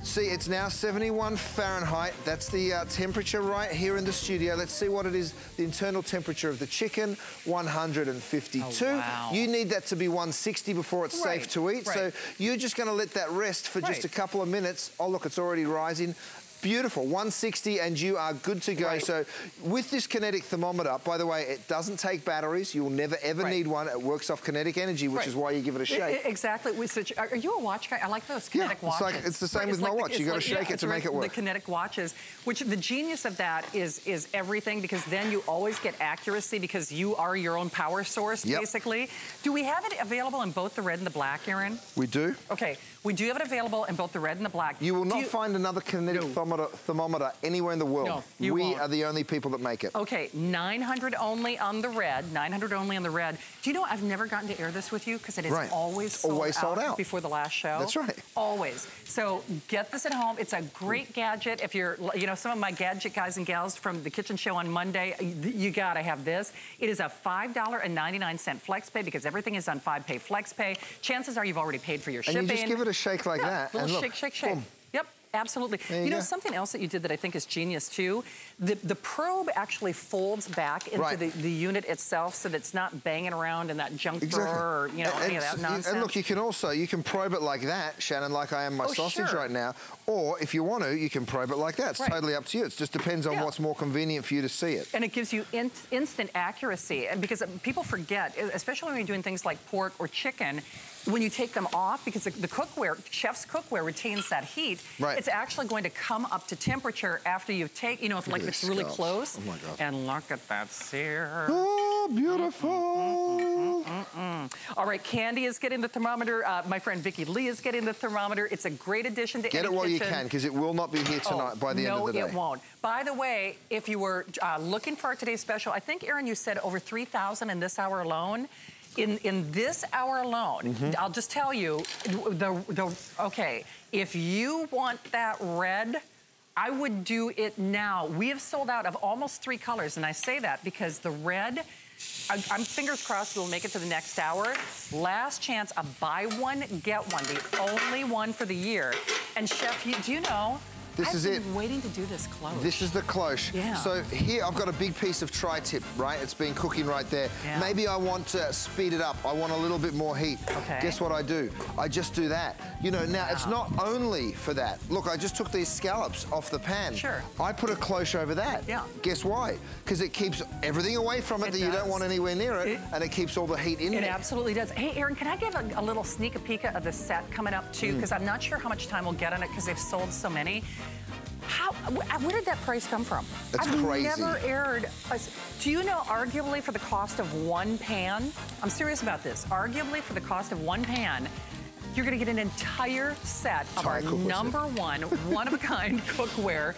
See, it's now 71 Fahrenheit. That's the uh, temperature right here in the studio. Let's see what it is, the internal temperature of the chicken, 152. Oh, wow. You need that to be 160 before it's Right, safe to eat. So you're just going to let that rest for just a couple of minutes. Oh, look, it's already rising. Beautiful, 160 and you are good to go. Right. So with this kinetic thermometer, by the way, it doesn't take batteries. You'll never ever Right. need one. It works off kinetic energy, which Right. is why you give it a shake. I- Exactly. Such- Are you a watch guy? I like those Yeah, kinetic it's watches. like- it's the same with it's my like the- watch. You it's gotta like- shake yeah, it to make it work. The kinetic watches, which the genius of that is is everything because then you always get accuracy because you are your own power source, Yep. basically. Do we have it available in both the red and the black, Erin? we do. Okay, we do have it available in both the red and the black. You will Do not find another kinetic No. thermometer, thermometer anywhere in the world. No, you we won't. are the only people that make it. Okay, 900 only on the red, 900 only on the red. Do you know I've never gotten to air this with you because it is Right. always sold, Always sold out. before the last show. That's right. Always. So get this at home. It's a great gadget. If you're, you know, some of my gadget guys and gals from the kitchen show on Monday, you, you gotta have this. It is a $5.99 flex pay because everything is on five pay flex pay. Chances are you've already paid for your And shipping. You just give it a shake like Yeah, that. Little look, shake, shake, shake. boom. Yep, absolutely. You you know, something else that you did that I think is genius too, the, the probe actually folds back into Right. the, the unit itself so that it's not banging around in that junk Exactly. drawer or, you know, And- any of that nonsense. And look, you can also, you can probe it like that, Shannon, like I am my Oh, sausage sure. right now. Or if you want to, you can probe it like that. It's Right. totally up to you. It just depends on Yeah. what's more convenient for you to see it. and it gives you in, instant accuracy. And because people forget, especially when you're doing things like pork or chicken, when you take them off, because the, the cookware, chef's cookware retains that heat, Right. it's actually going to come up to temperature after you take, you know, if Look like it's these really close. Oh my God. And look at that sear. Oh, beautiful. All right, Candy is getting the thermometer. Uh, my friend Vicky Lee is getting the thermometer. It's a great addition to Get any it while you kitchen. can, because it will not be here tonight Oh, by the no, end of the day. No, it won't. By the way, if you were uh, looking for our today's special, I think, Erin, you said over 3,000 in this hour alone. In, in this hour alone, Mm-hmm. I'll just tell you, the, the, okay, if you want that red, I would do it now. We have sold out of almost three colors, and I say that because the red, I, I'm fingers crossed we'll make it to the next hour. Last chance, a buy one, get one, the only one for the year. And Chef, you, do you know, This I've is been it. waiting to do this cloche. This is the cloche. Yeah. So here I've got a big piece of tri-tip, right? It's been cooking right there. Yeah. Maybe I want to speed it up. I want a little bit more heat. Okay. Guess what I do? I just do that. You know, now it's not only for that. Look, I just took these scallops off the pan. Sure. I put a cloche over that. Yeah. Guess why? Because it keeps everything away from it, It that you don't want anywhere near it, It- and it keeps all the heat in It there. absolutely does. Hey, Erin, can I give a, a little sneak a peek of the set coming up Mm. too? Because I'm not sure how much time we'll get on it because they've sold so many. How, where did that price come from? That's I've crazy. never aired. A, do you know, arguably for the cost of one pan, I'm serious about this, arguably for the cost of one pan, you're gonna get an entire set of Entire our cookware set. number one, one-of-a-kind (laughs) cookware.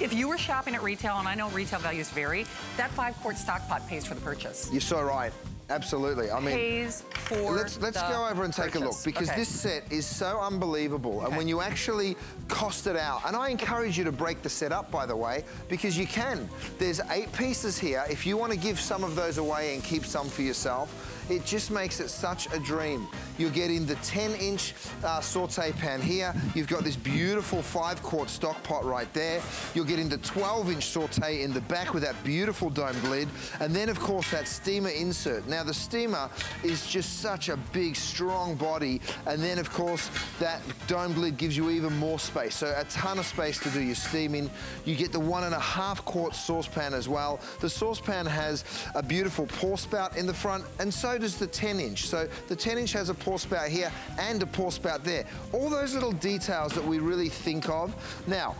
If you were shopping at retail, and I know retail values vary, that five-quart stock pot pays for the purchase. You're so right. Absolutely. I mean, pays for let's let's go over and take a look because Okay. this set is so unbelievable. And when you actually cost it out, and I encourage you to break the set up, by the way, because you can. There's eight pieces here. If you want to give some of those away and keep some for yourself, it just makes it such a dream. You're getting the 10-inch uh, saute pan here. You've got this beautiful five-quart stock pot right there. You're getting the 12-inch saute in the back with that beautiful domed lid. And then, of course, that steamer insert. Now, the steamer is just such a big, strong body. And then, of course, that domed lid gives you even more space. So a ton of space to do your steaming. You get the one and a half quart saucepan as well. The saucepan has a beautiful pour spout in the front, and so does the 10 inch. So the 10 inch has a pour spout here and a pour spout there. All those little details that we really think of. Now,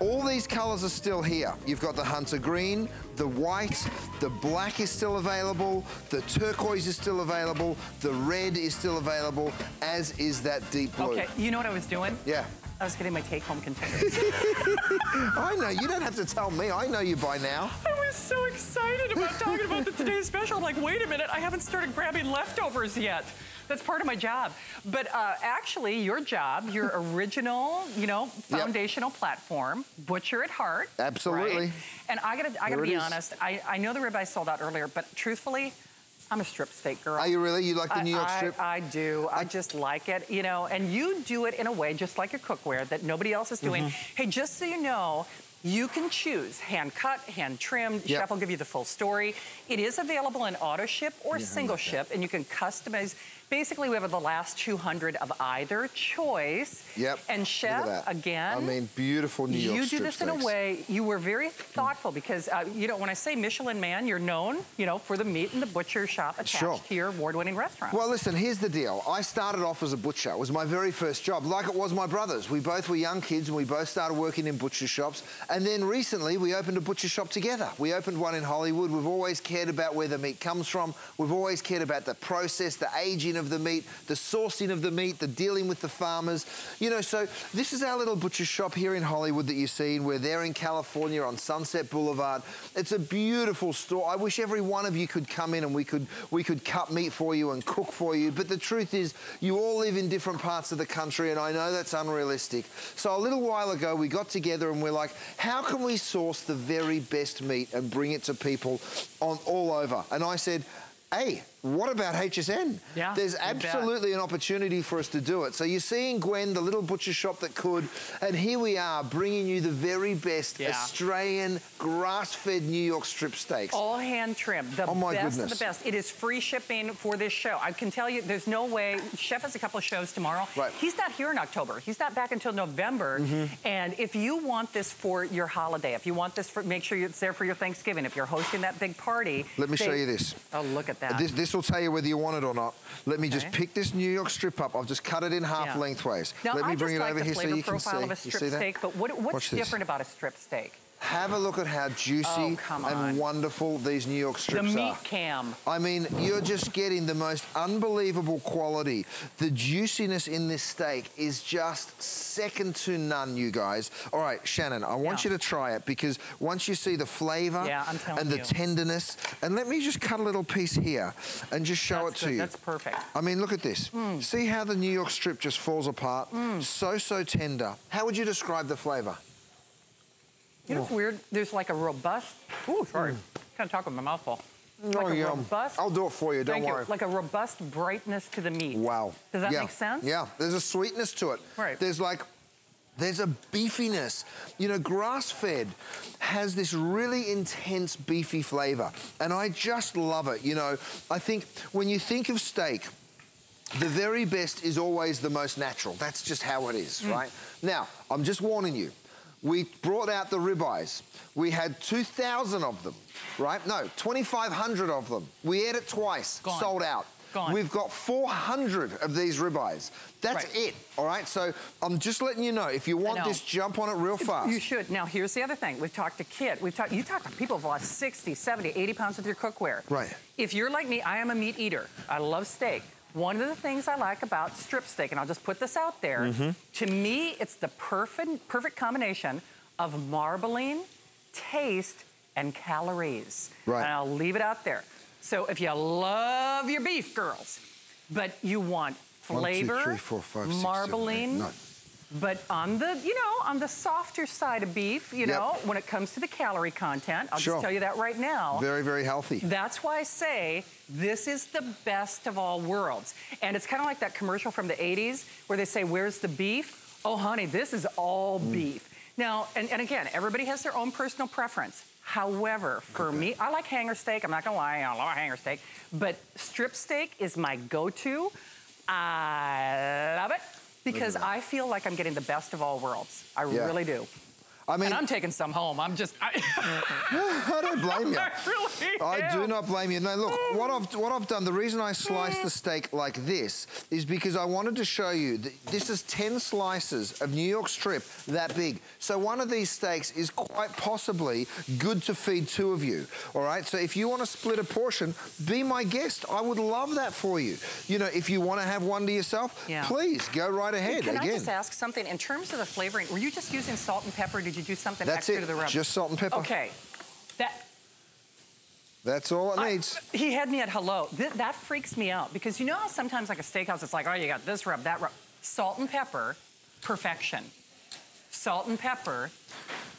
all these colors are still here. You've got the hunter green, the white, the black is still available, the turquoise is still available, the red is still available, as is that deep blue. Okay, you know what I was doing? Yeah. I was getting my take-home containers. (laughs) I know, you don't have to tell me. I know you by now. I was so excited about talking about the today's special. I'm like, wait a minute, I haven't started grabbing leftovers yet. That's part of my job. But uh, actually, your job, your (laughs) original, you know, Yep. foundational platform, Butcher at Heart. Absolutely. right? And I gotta, I gotta be honest. I, I know the ribeye sold out earlier, but truthfully, I'm a strip steak girl. Are you really? You like the I- New York I, strip? I do. I just like it, you know. And you do it in a way just like your cookware that nobody else is doing. Mm-hmm. Hey, just so you know. You can choose hand cut, hand trimmed. Yep. Chef will give you the full story. It is available in auto ship or single ship, and you can customize. Basically, we have the last 200 of either choice. Yep. And chef, again, I mean, beautiful New York you do this in a way you were very thoughtful because uh, you know when I say Michelin man, you're known, you know, for the meat and the butcher shop attached Sure. to your award-winning restaurant. Well, listen, here's the deal. I started off as a butcher. It was my very first job, like it was my brother's. We both were young kids and we both started working in butcher shops. And then recently, we opened a butcher shop together. We opened one in Hollywood. We've always cared about where the meat comes from. We've always cared about the process, the aging of the meat, the sourcing of the meat, the dealing with the farmers. You know, so this is our little butcher shop here in Hollywood that you're seeing. We're there in California on Sunset Boulevard. It's a beautiful store. I wish every one of you could come in and we could we could cut meat for you and cook for you. But the truth is, you all live in different parts of the country, and I know that's unrealistic. So a little while ago, we got together and we're like, how can we source the very best meat and bring it to people on all over? And I said, hey. What about HSN? Yeah, There's absolutely an opportunity for us to do it. So you're seeing Gwen, the little butcher shop that could, and here we are bringing you the very best Yeah. Australian grass-fed New York strip steaks. All hand trimmed, the Oh, my best goodness. of the best. It is free shipping for this show. I can tell you, there's no way. Chef has a couple of shows tomorrow. Right. He's not here in October. He's not back until November. Mm-hmm. And if you want this for your holiday, if you want this for, make sure it's there for your Thanksgiving. If you're hosting that big party, Let me show you this. Oh, look at that. This, this will tell you whether you want it or not. Let me just pick this New York strip up. I've just cut it in half Yeah. lengthways. now, Let me I bring it like over here so you can see. profile of a You strip see that? steak, but what, what's Watch this. different about a strip steak? Have a look at how juicy Oh, and wonderful these New York strips. are. The meat are. cam. I mean, you're just getting the most unbelievable quality. The juiciness in this steak is just second to none, you guys. All right, Shannon, I want Yeah. you to try it because once you see the flavor Yeah, and the you. tenderness, and let me just cut a little piece here and just show That's it to you. That's perfect. I mean, look at this. Mm. See how the New York strip just falls apart? So, so tender. How would you describe the flavor? You know what's weird? There's like a robust. Ooh, sorry. Kind of talk with my mouth full. Like oh, a yeah. robust. I'll do it for you, don't worry. you. Like a robust brightness to the meat. Wow. Does that Yeah. make sense? Yeah, there's a sweetness to it. Right. There's like, there's a beefiness. You know, grass fed has this really intense beefy flavor, and I just love it. You know, I think when you think of steak, the very best is always the most natural. That's just how it is, Mm. right? Now, I'm just warning you. We brought out the ribeyes. We had 2,000 of them, right? No, 2,500 of them. We ate it twice, Gone. sold out. Gone. We've got 400 of these ribeyes. That's Right. it, all right? So I'm just letting you know, if you want this, jump on it real fast. You should. Now, here's the other thing. We've talked to Kit. We've talked, you talked to people who've lost 60, 70, 80 pounds with your cookware. Right. If you're like me, I am a meat eater. I love steak. One of the things I like about strip steak, and I'll just put this out there, Mm-hmm. to me, it's the perfect, perfect combination of marbling, taste, and calories. Right. And I'll leave it out there. So if you love your beef, girls, but you want flavor, three, four, five, six, seven, eight, marbling. But on the, you know, on the softer side of beef, you Yep. know, when it comes to the calorie content, I'll Sure. just tell you that right now. Very, very healthy. That's why I say this is the best of all worlds. And it's kind of like that commercial from the 80s where they say, Where's the beef? Oh, honey, this is all Mm. beef. Now, and, and again, everybody has their own personal preference. However, for me, I like hanger steak. I'm not gonna lie, I love hanger steak. But strip steak is my go to. I love it because I feel like I'm getting the best of all worlds. I Yeah. really do. I mean, And I'm taking some home. I'm just, I, (laughs) I don't (laughs) blame you. I really I do not blame you. No, look, what I've mm. what I've done. The reason I sliced the mm. steak like this is because I wanted to show you that this is ten slices of New York strip that big. So one of these steaks is quite possibly good to feed two of you. All right. So if you want to split a portion, be my guest. I would love that for you. You know, if you want to have one to yourself, Yeah. please go right ahead. Can I Again, just ask something? In terms of the flavoring, were you just using salt and pepper? Did you do something that's extra it. to the rub? Just salt and pepper. Okay. That That's all it I- needs. he had me at hello. Th- that freaks me out because you know how sometimes like a steakhouse, it's like, oh, you got this rub, that rub. Salt and pepper, perfection. Salt and pepper,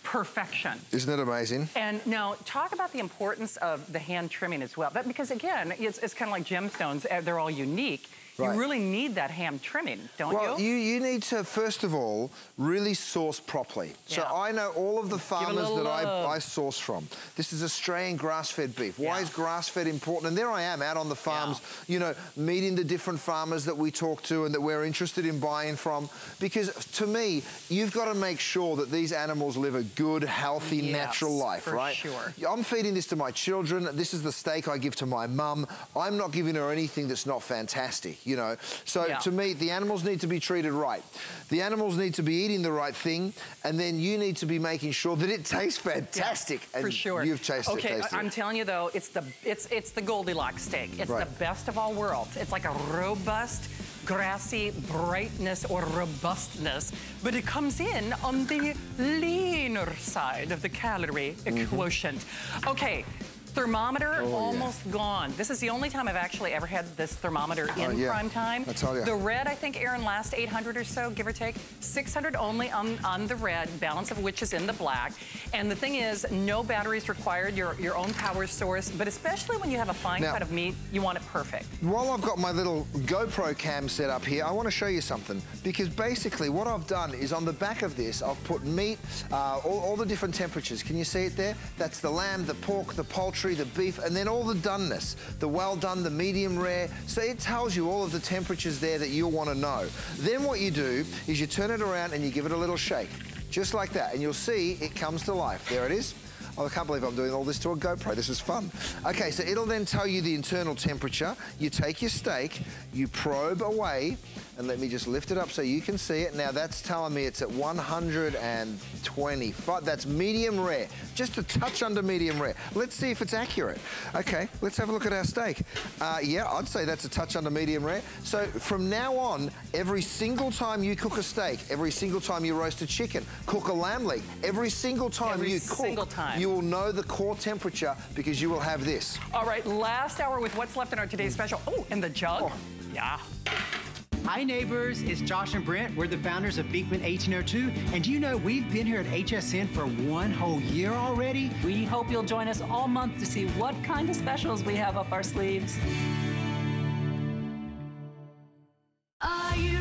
perfection. Isn't it amazing? And now, talk about the importance of the hand trimming as well. But because again, it's, it's kind of like gemstones; uh, they're all unique. Right. You really need that ham trimming, don't Well, you? you, you need to, first of all, really source properly. So I know all of the farmers that I. I source from. This is Australian grass-fed beef. Why Yeah. is grass-fed important? And there I am out on the farms, you know, meeting the different farmers that we talk to and that we're interested in buying from. Because to me, you've got to make sure that these animals live a good, healthy, Yes, natural life, for right? sure. I'm feeding this to my children. This is the steak I give to my mum. I'm not giving her anything that's not fantastic, you know. So Yeah. to me, the animals need to be treated right. The animals need to be eating the right thing, and then you need to be making sure that it tastes fantastic. for and sure. You've tasted okay, tasted I- I'm telling you though, it's the it's it's the Goldilocks steak. It's Right. the best of all worlds. It's like a robust, grassy brightness or robustness, but it comes in on the leaner side of the calorie Mm-hmm. quotient. Okay. Thermometer Oh, yeah. almost gone. This is the only time I've actually ever had this thermometer in Oh, yeah. prime time. I tell ya. The red, I think, Erin, last 800 or so, give or take. 600 only on, on the red, balance of which is in the black. And the thing is, no batteries required, your, your own power source, but especially when you have a fine Now- cut of meat, you want it perfect. While I've got my little GoPro cam set up here, I want to show you something. Because basically what I've done is on the back of this, I've put meat, uh, all, all the different temperatures. Can you see it there? That's the lamb, the pork, the poultry, the beef, and then all the doneness. The well done, the medium rare. So it tells you all of the temperatures there that you'll want to know. Then what you do is you turn it around and you give it a little shake. Just like that. And you'll see it comes to life. There it is. Oh, I can't believe I'm doing all this to a GoPro. This is fun. Okay, so it'll then tell you the internal temperature. You take your steak, you probe away, and let me just lift it up so you can see it. Now that's telling me it's at 125. That's medium rare. Just a touch under medium rare. Let's see if it's accurate. Okay, let's have a look at our steak. Uh, yeah, I'd say that's a touch under medium rare. So from now on, every single time you cook a steak, every single time you roast a chicken, cook a lamb leg, every single time Every you cook, single time. you will know the core temperature because you will have this. All right, last hour with what's left in our today's special. Oh, and the jug. Oh. Yeah. Hi, neighbors. It's Josh and Brent. We're the founders of Beekman 1802. And do you know we've been here at HSN for one whole year already? We hope you'll join us all month to see what kind of specials we have up our sleeves. Are you ready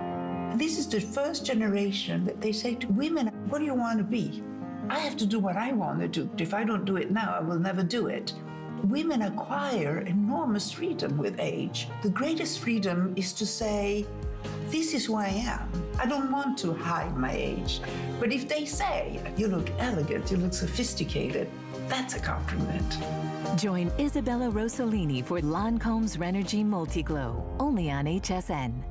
This is the first generation that they say to women, what do you want to be? I have to do what I want to do. If I don't do it now, I will never do it. Women acquire enormous freedom with age. The greatest freedom is to say, this is who I am. I don't want to hide my age. But if they say, you look elegant, you look sophisticated, that's a compliment. Join Isabella Rossellini for Lancome's Rénergie Multi-Glow, only on HSN.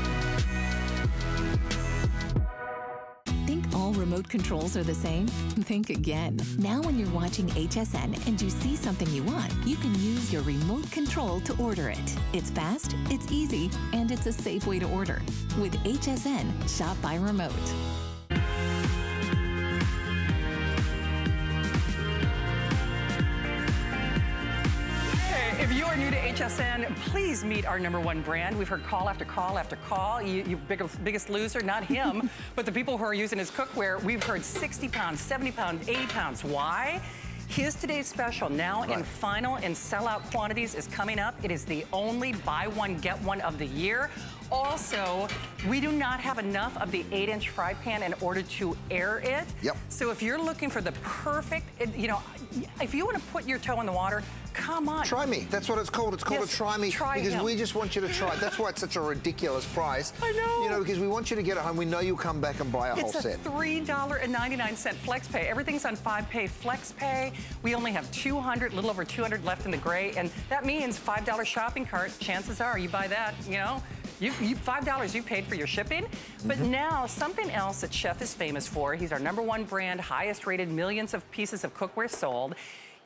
Remote controls are the same? Think again. Now, when you're watching HSN and you see something you want, you can use your remote control to order it. It's fast, it's easy, and it's a safe way to order. With HSN, shop by remote. If you are new to HSN, please meet our number one brand. We've heard call after call after call. You, you biggest, biggest loser, not him, (laughs) but the people who are using his cookware. We've heard 60 pounds, 70 pounds, 80 pounds. Why? His today's special, now in Right. final and sellout quantities, is coming up. It is the only buy one, get one of the year. Also, we do not have enough of the eight inch fry pan in order to air it. Yep. So if you're looking for the perfect, you know, if you want to put your toe in the water, come on. Try me. That's what it's called. It's called Yes, a try me try because him. we just want you to try it. That's why it's such a ridiculous price. I know. You know, because we want you to get it home. We know you'll come back and buy a whole It's a set. $3.99 flex pay. Everything's on five pay flex pay. We only have 200, a little over 200 left in the gray. And that means $5 shopping cart. Chances are you buy that, you know, you, you $5 you paid for your shipping. But Mm-hmm. now something else that Chef is famous for, he's our number one brand, highest rated, millions of pieces of cookware sold,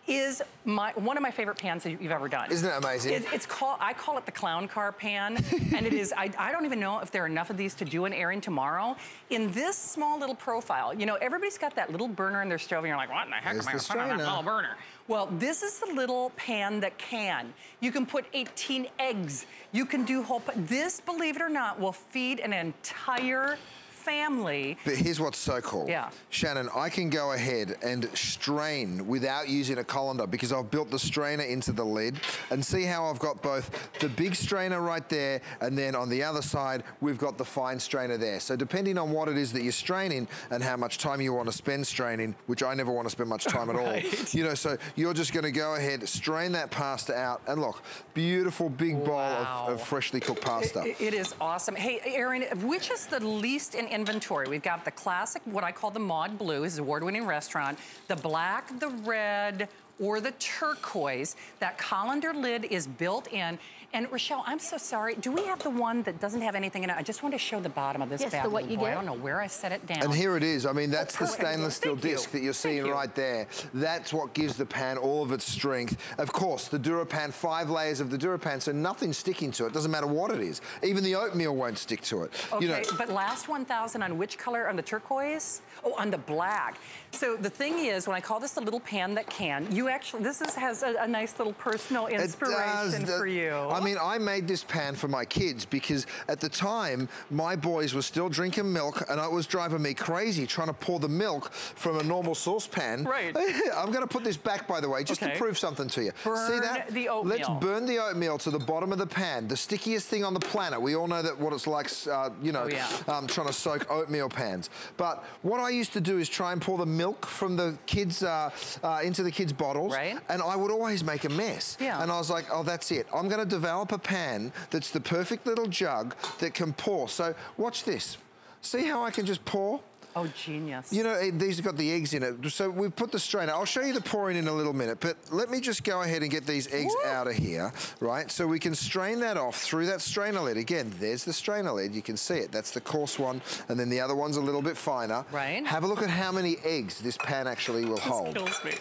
is my one of my favorite pans that you've ever done. Isn't that amazing? It- it's called, I call it the clown car pan. (laughs) and it is, I, I don't even know if there are enough of these to do an airing tomorrow. In this small little profile, you know, everybody's got that little burner in their stove and you're like, what in the heck There's am I the gonna put on that little burner? Well, this is the little pan that can. You can put 18 eggs. You can do whole, this, believe it or not, will feed an entire family. But here's what's so cool. Yeah. Shannon, I can go ahead and strain without using a colander because I've built the strainer into the lid and see how I've got both the big strainer right there and then on the other side, we've got the fine strainer there. So depending on what it is that you're straining and how much time you want to spend straining, which I never want to spend much time at all, (laughs) you know, so you're just going to go ahead, strain that pasta out and look, beautiful big bowl of, of freshly cooked pasta. It- it is awesome. Hey, Erin, which is the least in inventory? We've got the classic, what I call the Maude Blue, is award-winning restaurant, the black, the red, or the turquoise. That colander lid is built in. And Rochelle, I'm so sorry. Do we have the one that doesn't have anything in it? I just want to show the bottom of this Yes, the bad what little you boy. I don't know where I set it down. And here it is. I mean, that's the oh, stainless steel Thank you. disc that you're seeing you. right there. That's what gives the pan all of its strength. Of course, the Durapan, five layers of the Durapan, so nothing's sticking to it. Doesn't matter what it is. Even the oatmeal won't stick to it. Okay, You know, but last 1,000 on which color? On the turquoise? Oh, on the black. So the thing is, when I call this the little pan that can, you actually, this is, has a, a nice little personal inspiration for you. I mean, I made this pan for my kids because at the time, my boys were still drinking milk and it was driving me crazy trying to pour the milk from a normal saucepan. Right. (laughs) I'm going to put this back, by the way, just Okay. to prove something to you. See that? the oatmeal. Let's burn the oatmeal to the bottom of the pan, the stickiest thing on the planet. We all know that what it's like, uh, you know, Oh, yeah. um, trying to soak oatmeal pans. But what I used to do is try and pour the milk from the kids uh, uh, into the kids' bottles, Right. and I would always make a mess. Yeah. And I was like, oh, that's it. I'm going to develop a pan that's the perfect little jug that can pour. So watch this. See how I can just pour? Oh, genius. You know, it, these have got the eggs in it. So we've put the strainer. I'll show you the pouring in a little minute, but let me just go ahead and get these eggs Woo. out of here, right? So we can strain that off through that strainer lid. Again, there's the strainer lid. You can see it. That's the coarse one. And then the other one's a little bit finer. Right. Have a look at how many eggs this pan actually will This hold. kills me.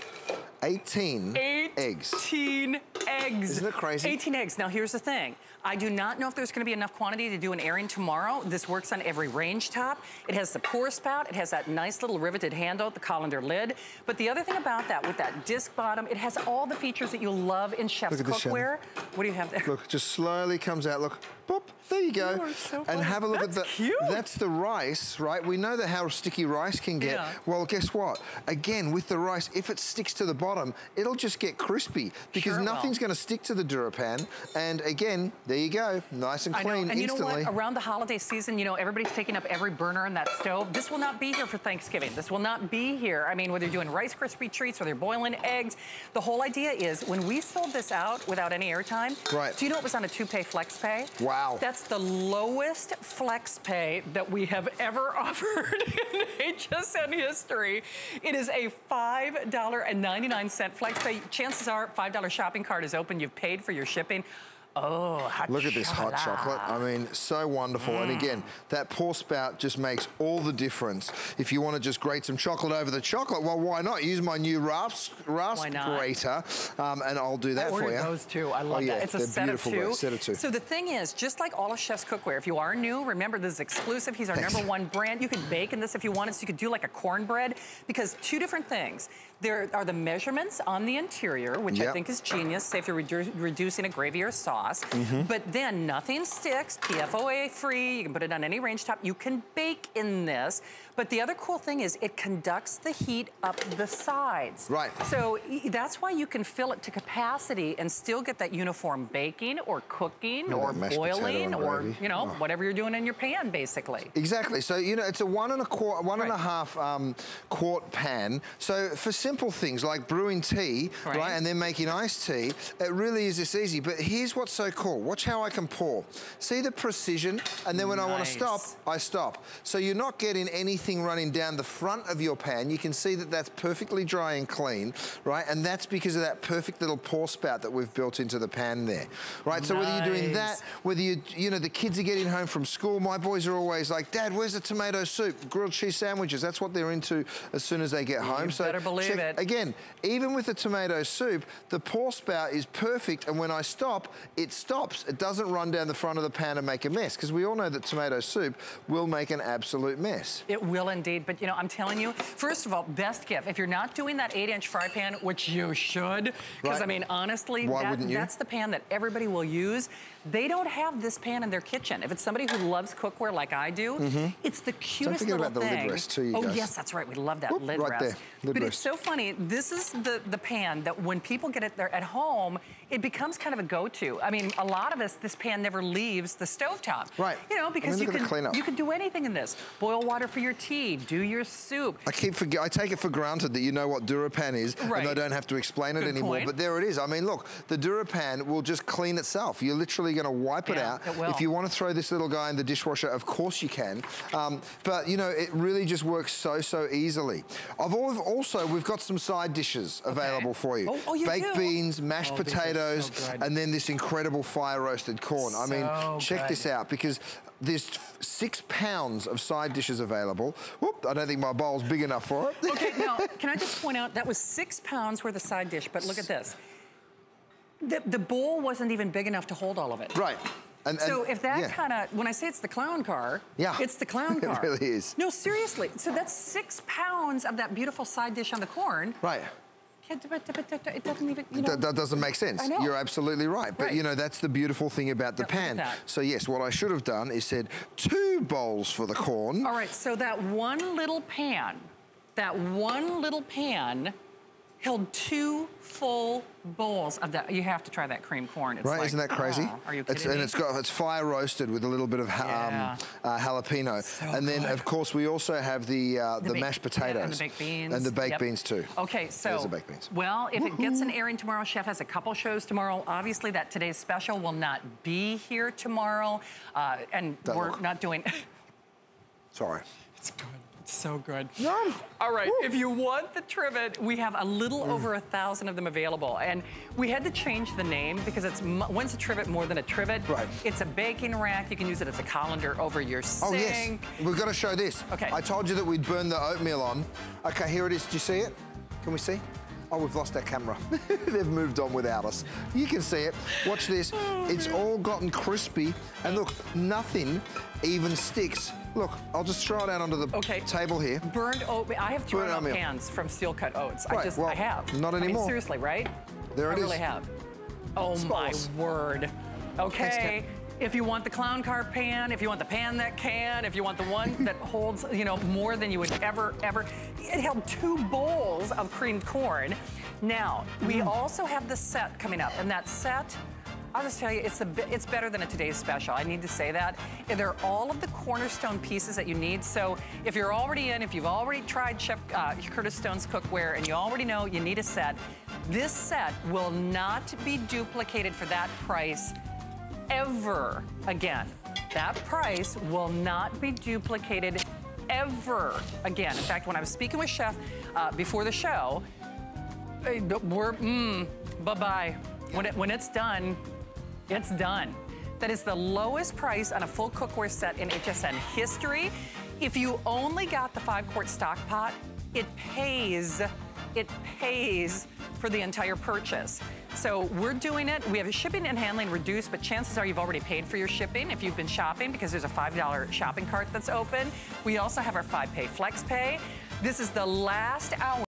18 eggs. 18 eggs. Isn't it crazy? 18 eggs. Now, here's the thing. I do not know if there's gonna be enough quantity to do an airing tomorrow. This works on every range top. It has the pour spout. It has that nice little riveted handle, the colander lid. But the other thing about that, with that disc bottom, it has all the features that you love in chef's Look at this, cookware. What do you have there? Look, just slowly comes out. Look, boop, there you go. You so and funny. have a look That's at the. cute. That's the rice, right? We know that how sticky rice can get. Yeah. Well, guess what? Again, with the rice, if it sticks to the bottom, it'll just get crispy because Sure will. nothing's going to stick to the DuraPan. And again, there you go, nice and I know, clean and you know what? Around the holiday season, you know, everybody's taking up every burner in that stove. This will not be here for Thanksgiving. This will not be here. I mean, whether you're doing Rice Krispie treats, whether you're boiling eggs, the whole idea is when we sold this out without any airtime, Right. do you know it was on a two-pay flex pay? Wow. That's the lowest flex pay that we have ever (laughs) offered in HSN history. It is a $5.99 flex pay. Chances are, $5 shopping cart is open. You've paid for your shipping. Oh, hot Look at this hot chocolate. I mean, so wonderful. And Mm. again, that pour spout just makes all the difference. If you want to just grate some chocolate over the chocolate, well, why not? Use my new rasp, rasp grater, um, and I'll do that I for you. those too. I love oh, yeah, that. It's a they're set beautiful, of two. though. Set of two. So the thing is, just like all of Chef's Cookware, if you are new, remember this is exclusive. He's our Thanks. number one brand. You could bake in this if you wanted. So you could do like a cornbread because two different things. There are the measurements on the interior, which I think is genius. Say if you're redu- reducing a gravy or sauce, Mhm. but then nothing sticks, PFOA free. You can put it on any range top. You can bake in this. But the other cool thing is it conducts the heat up the sides. Right. So that's why you can fill it to capacity and still get that uniform baking or cooking or that mashed potato boiling or, you know, Oh. whatever you're doing in your pan, basically. Exactly. So you know, it's a one and a quarter, one and a half um, quart pan. So for simple things like brewing tea, right. Right. and then making iced tea, it really is this easy. But here's what's so cool. Watch how I can pour. See the precision, and then when I want to stop, I stop. So you're not getting anything running down the front of your pan. You can see that that's perfectly dry and clean, right? And that's because of that perfect little pour spout that we've built into the pan there, right? So whether you're doing that, whether you, you know, the kids are getting home from school, my boys are always like, Dad, where's the tomato soup? Grilled cheese sandwiches. That's what they're into as soon as they get home. so better believe check- it. Again, even with the tomato soup, the pour spout is perfect. And when I stop, it stops. It doesn't run down the front of the pan and make a mess. Because we all know that tomato soup will make an absolute mess. It will indeed, but you know, I'm telling you, first of all, best gift. If you're not doing that eight inch fry pan, which you should, because Right. I mean, honestly, that- that's the pan that everybody will use. They don't have this pan in their kitchen. If it's somebody who loves cookware like I do, Mhm. it's the cutest Don't forget little about the lid thing. rest too, you oh guys. yes, that's right. We love that Whoop, lid right rest. there, lid but rest. it's so funny. This is the the pan that when people get it there at home, it becomes kind of a go-to. I mean, a lot of us, this pan never leaves the stovetop. Right. You know, because you look at the can you can do anything in this. Boil water for your tea. Do your soup. I keep forget. I take it for granted that you know what DuraPan is, and I don't have to explain it Good anymore. point. But there it is. I mean, look, the DuraPan will just clean itself. You're literally going to wipe it out. it will. If you want to throw this little guy in the dishwasher, of course you can. Um, but you know, it really just works so so easily. I've also we've got some side dishes available for you. Oh, oh, you Baked do? beans, mashed Oh, these are so and then this incredible fire roasted corn. I mean, check good. this out because there's six pounds of side dishes available. Whoop! I don't think my bowl's big enough for it. Okay, (laughs) now, can I just point out, that was six pounds worth of side dish, but look at this. The, the bowl wasn't even big enough to hold all of it. Right. And, So if that yeah. kind of, when I say it's the clown car, Yeah. it's the clown car. (laughs) It car. really is. No, seriously. So that's six pounds of that beautiful side dish on the corn. Right. It doesn't even, you know. That, that doesn't make sense. I know. You're absolutely right. But Right. you know, that's the beautiful thing about the pan. So yes, what I should have done is said two bowls for the corn. All right, so that one little pan, that one little pan held two full bowls of that. You have to try that cream corn. It's right, like, isn't that crazy? oh, are you kidding it's, me? And it's got it's fire roasted with a little bit of ha- Yeah. um, uh, jalapeno, and then of course we also have the uh, the, baked- mashed yeah, potatoes and the baked beans. and the baked Yep. beans too. Okay, so There's the baked beans. well, if it gets an airing tomorrow, Chef has a couple shows tomorrow. Obviously, that today's special will not be here tomorrow, uh, and Don't we're look. not doing. (laughs) Sorry. it's good. So good. Yum. All right, if you want the trivet, we have a little Mm. over a thousand of them available. And we had to change the name because it's once a trivet more than a trivet. Right. It's a baking rack. You can use it as a colander over your sink. Oh, yes. We've got to show this. Okay. I told you that we'd burn the oatmeal on. Okay, here it is. Do you see it? Can we see? Oh, we've lost our camera. (laughs) They've moved on without us. You can see it. Watch this. (sighs) Oh, it's all gotten crispy. And look, nothing even sticks. Look, I'll just throw it out onto the Okay. table here. Burned oatmeal. I have thrown out from steel cut oats. I Right, just, well, I have. not I mean, anymore. seriously, right? There it I really have. Oh Spotless. my word. Okay. If you want the clown car pan, if you want the pan that can, if you want the one that (laughs) holds, you know, more than you would ever, ever. It held two bowls of creamed corn. Now, we Mm. also have the set coming up, and that set, I'll just tell you, it's a bi- it's better than a today's special. I need to say that. And They're all of the cornerstone pieces that you need. So if you're already in, if you've already tried Chef uh, Curtis Stone's cookware and you already know you need a set, this set will not be duplicated for that price ever again. That price will not be duplicated ever again. In fact, when I was speaking with Chef uh, before the show, uh, we're, mm, bye-bye. When, it, when it's done, it's done. That is the lowest price on a full cookware set in HSN history. If you only got the five quart stock pot, it pays, it pays for the entire purchase. So we're doing it. We have a shipping and handling reduced, but chances are you've already paid for your shipping if you've been shopping because there's a $5 shopping cart that's open. We also have our five pay flex pay. This is the last hour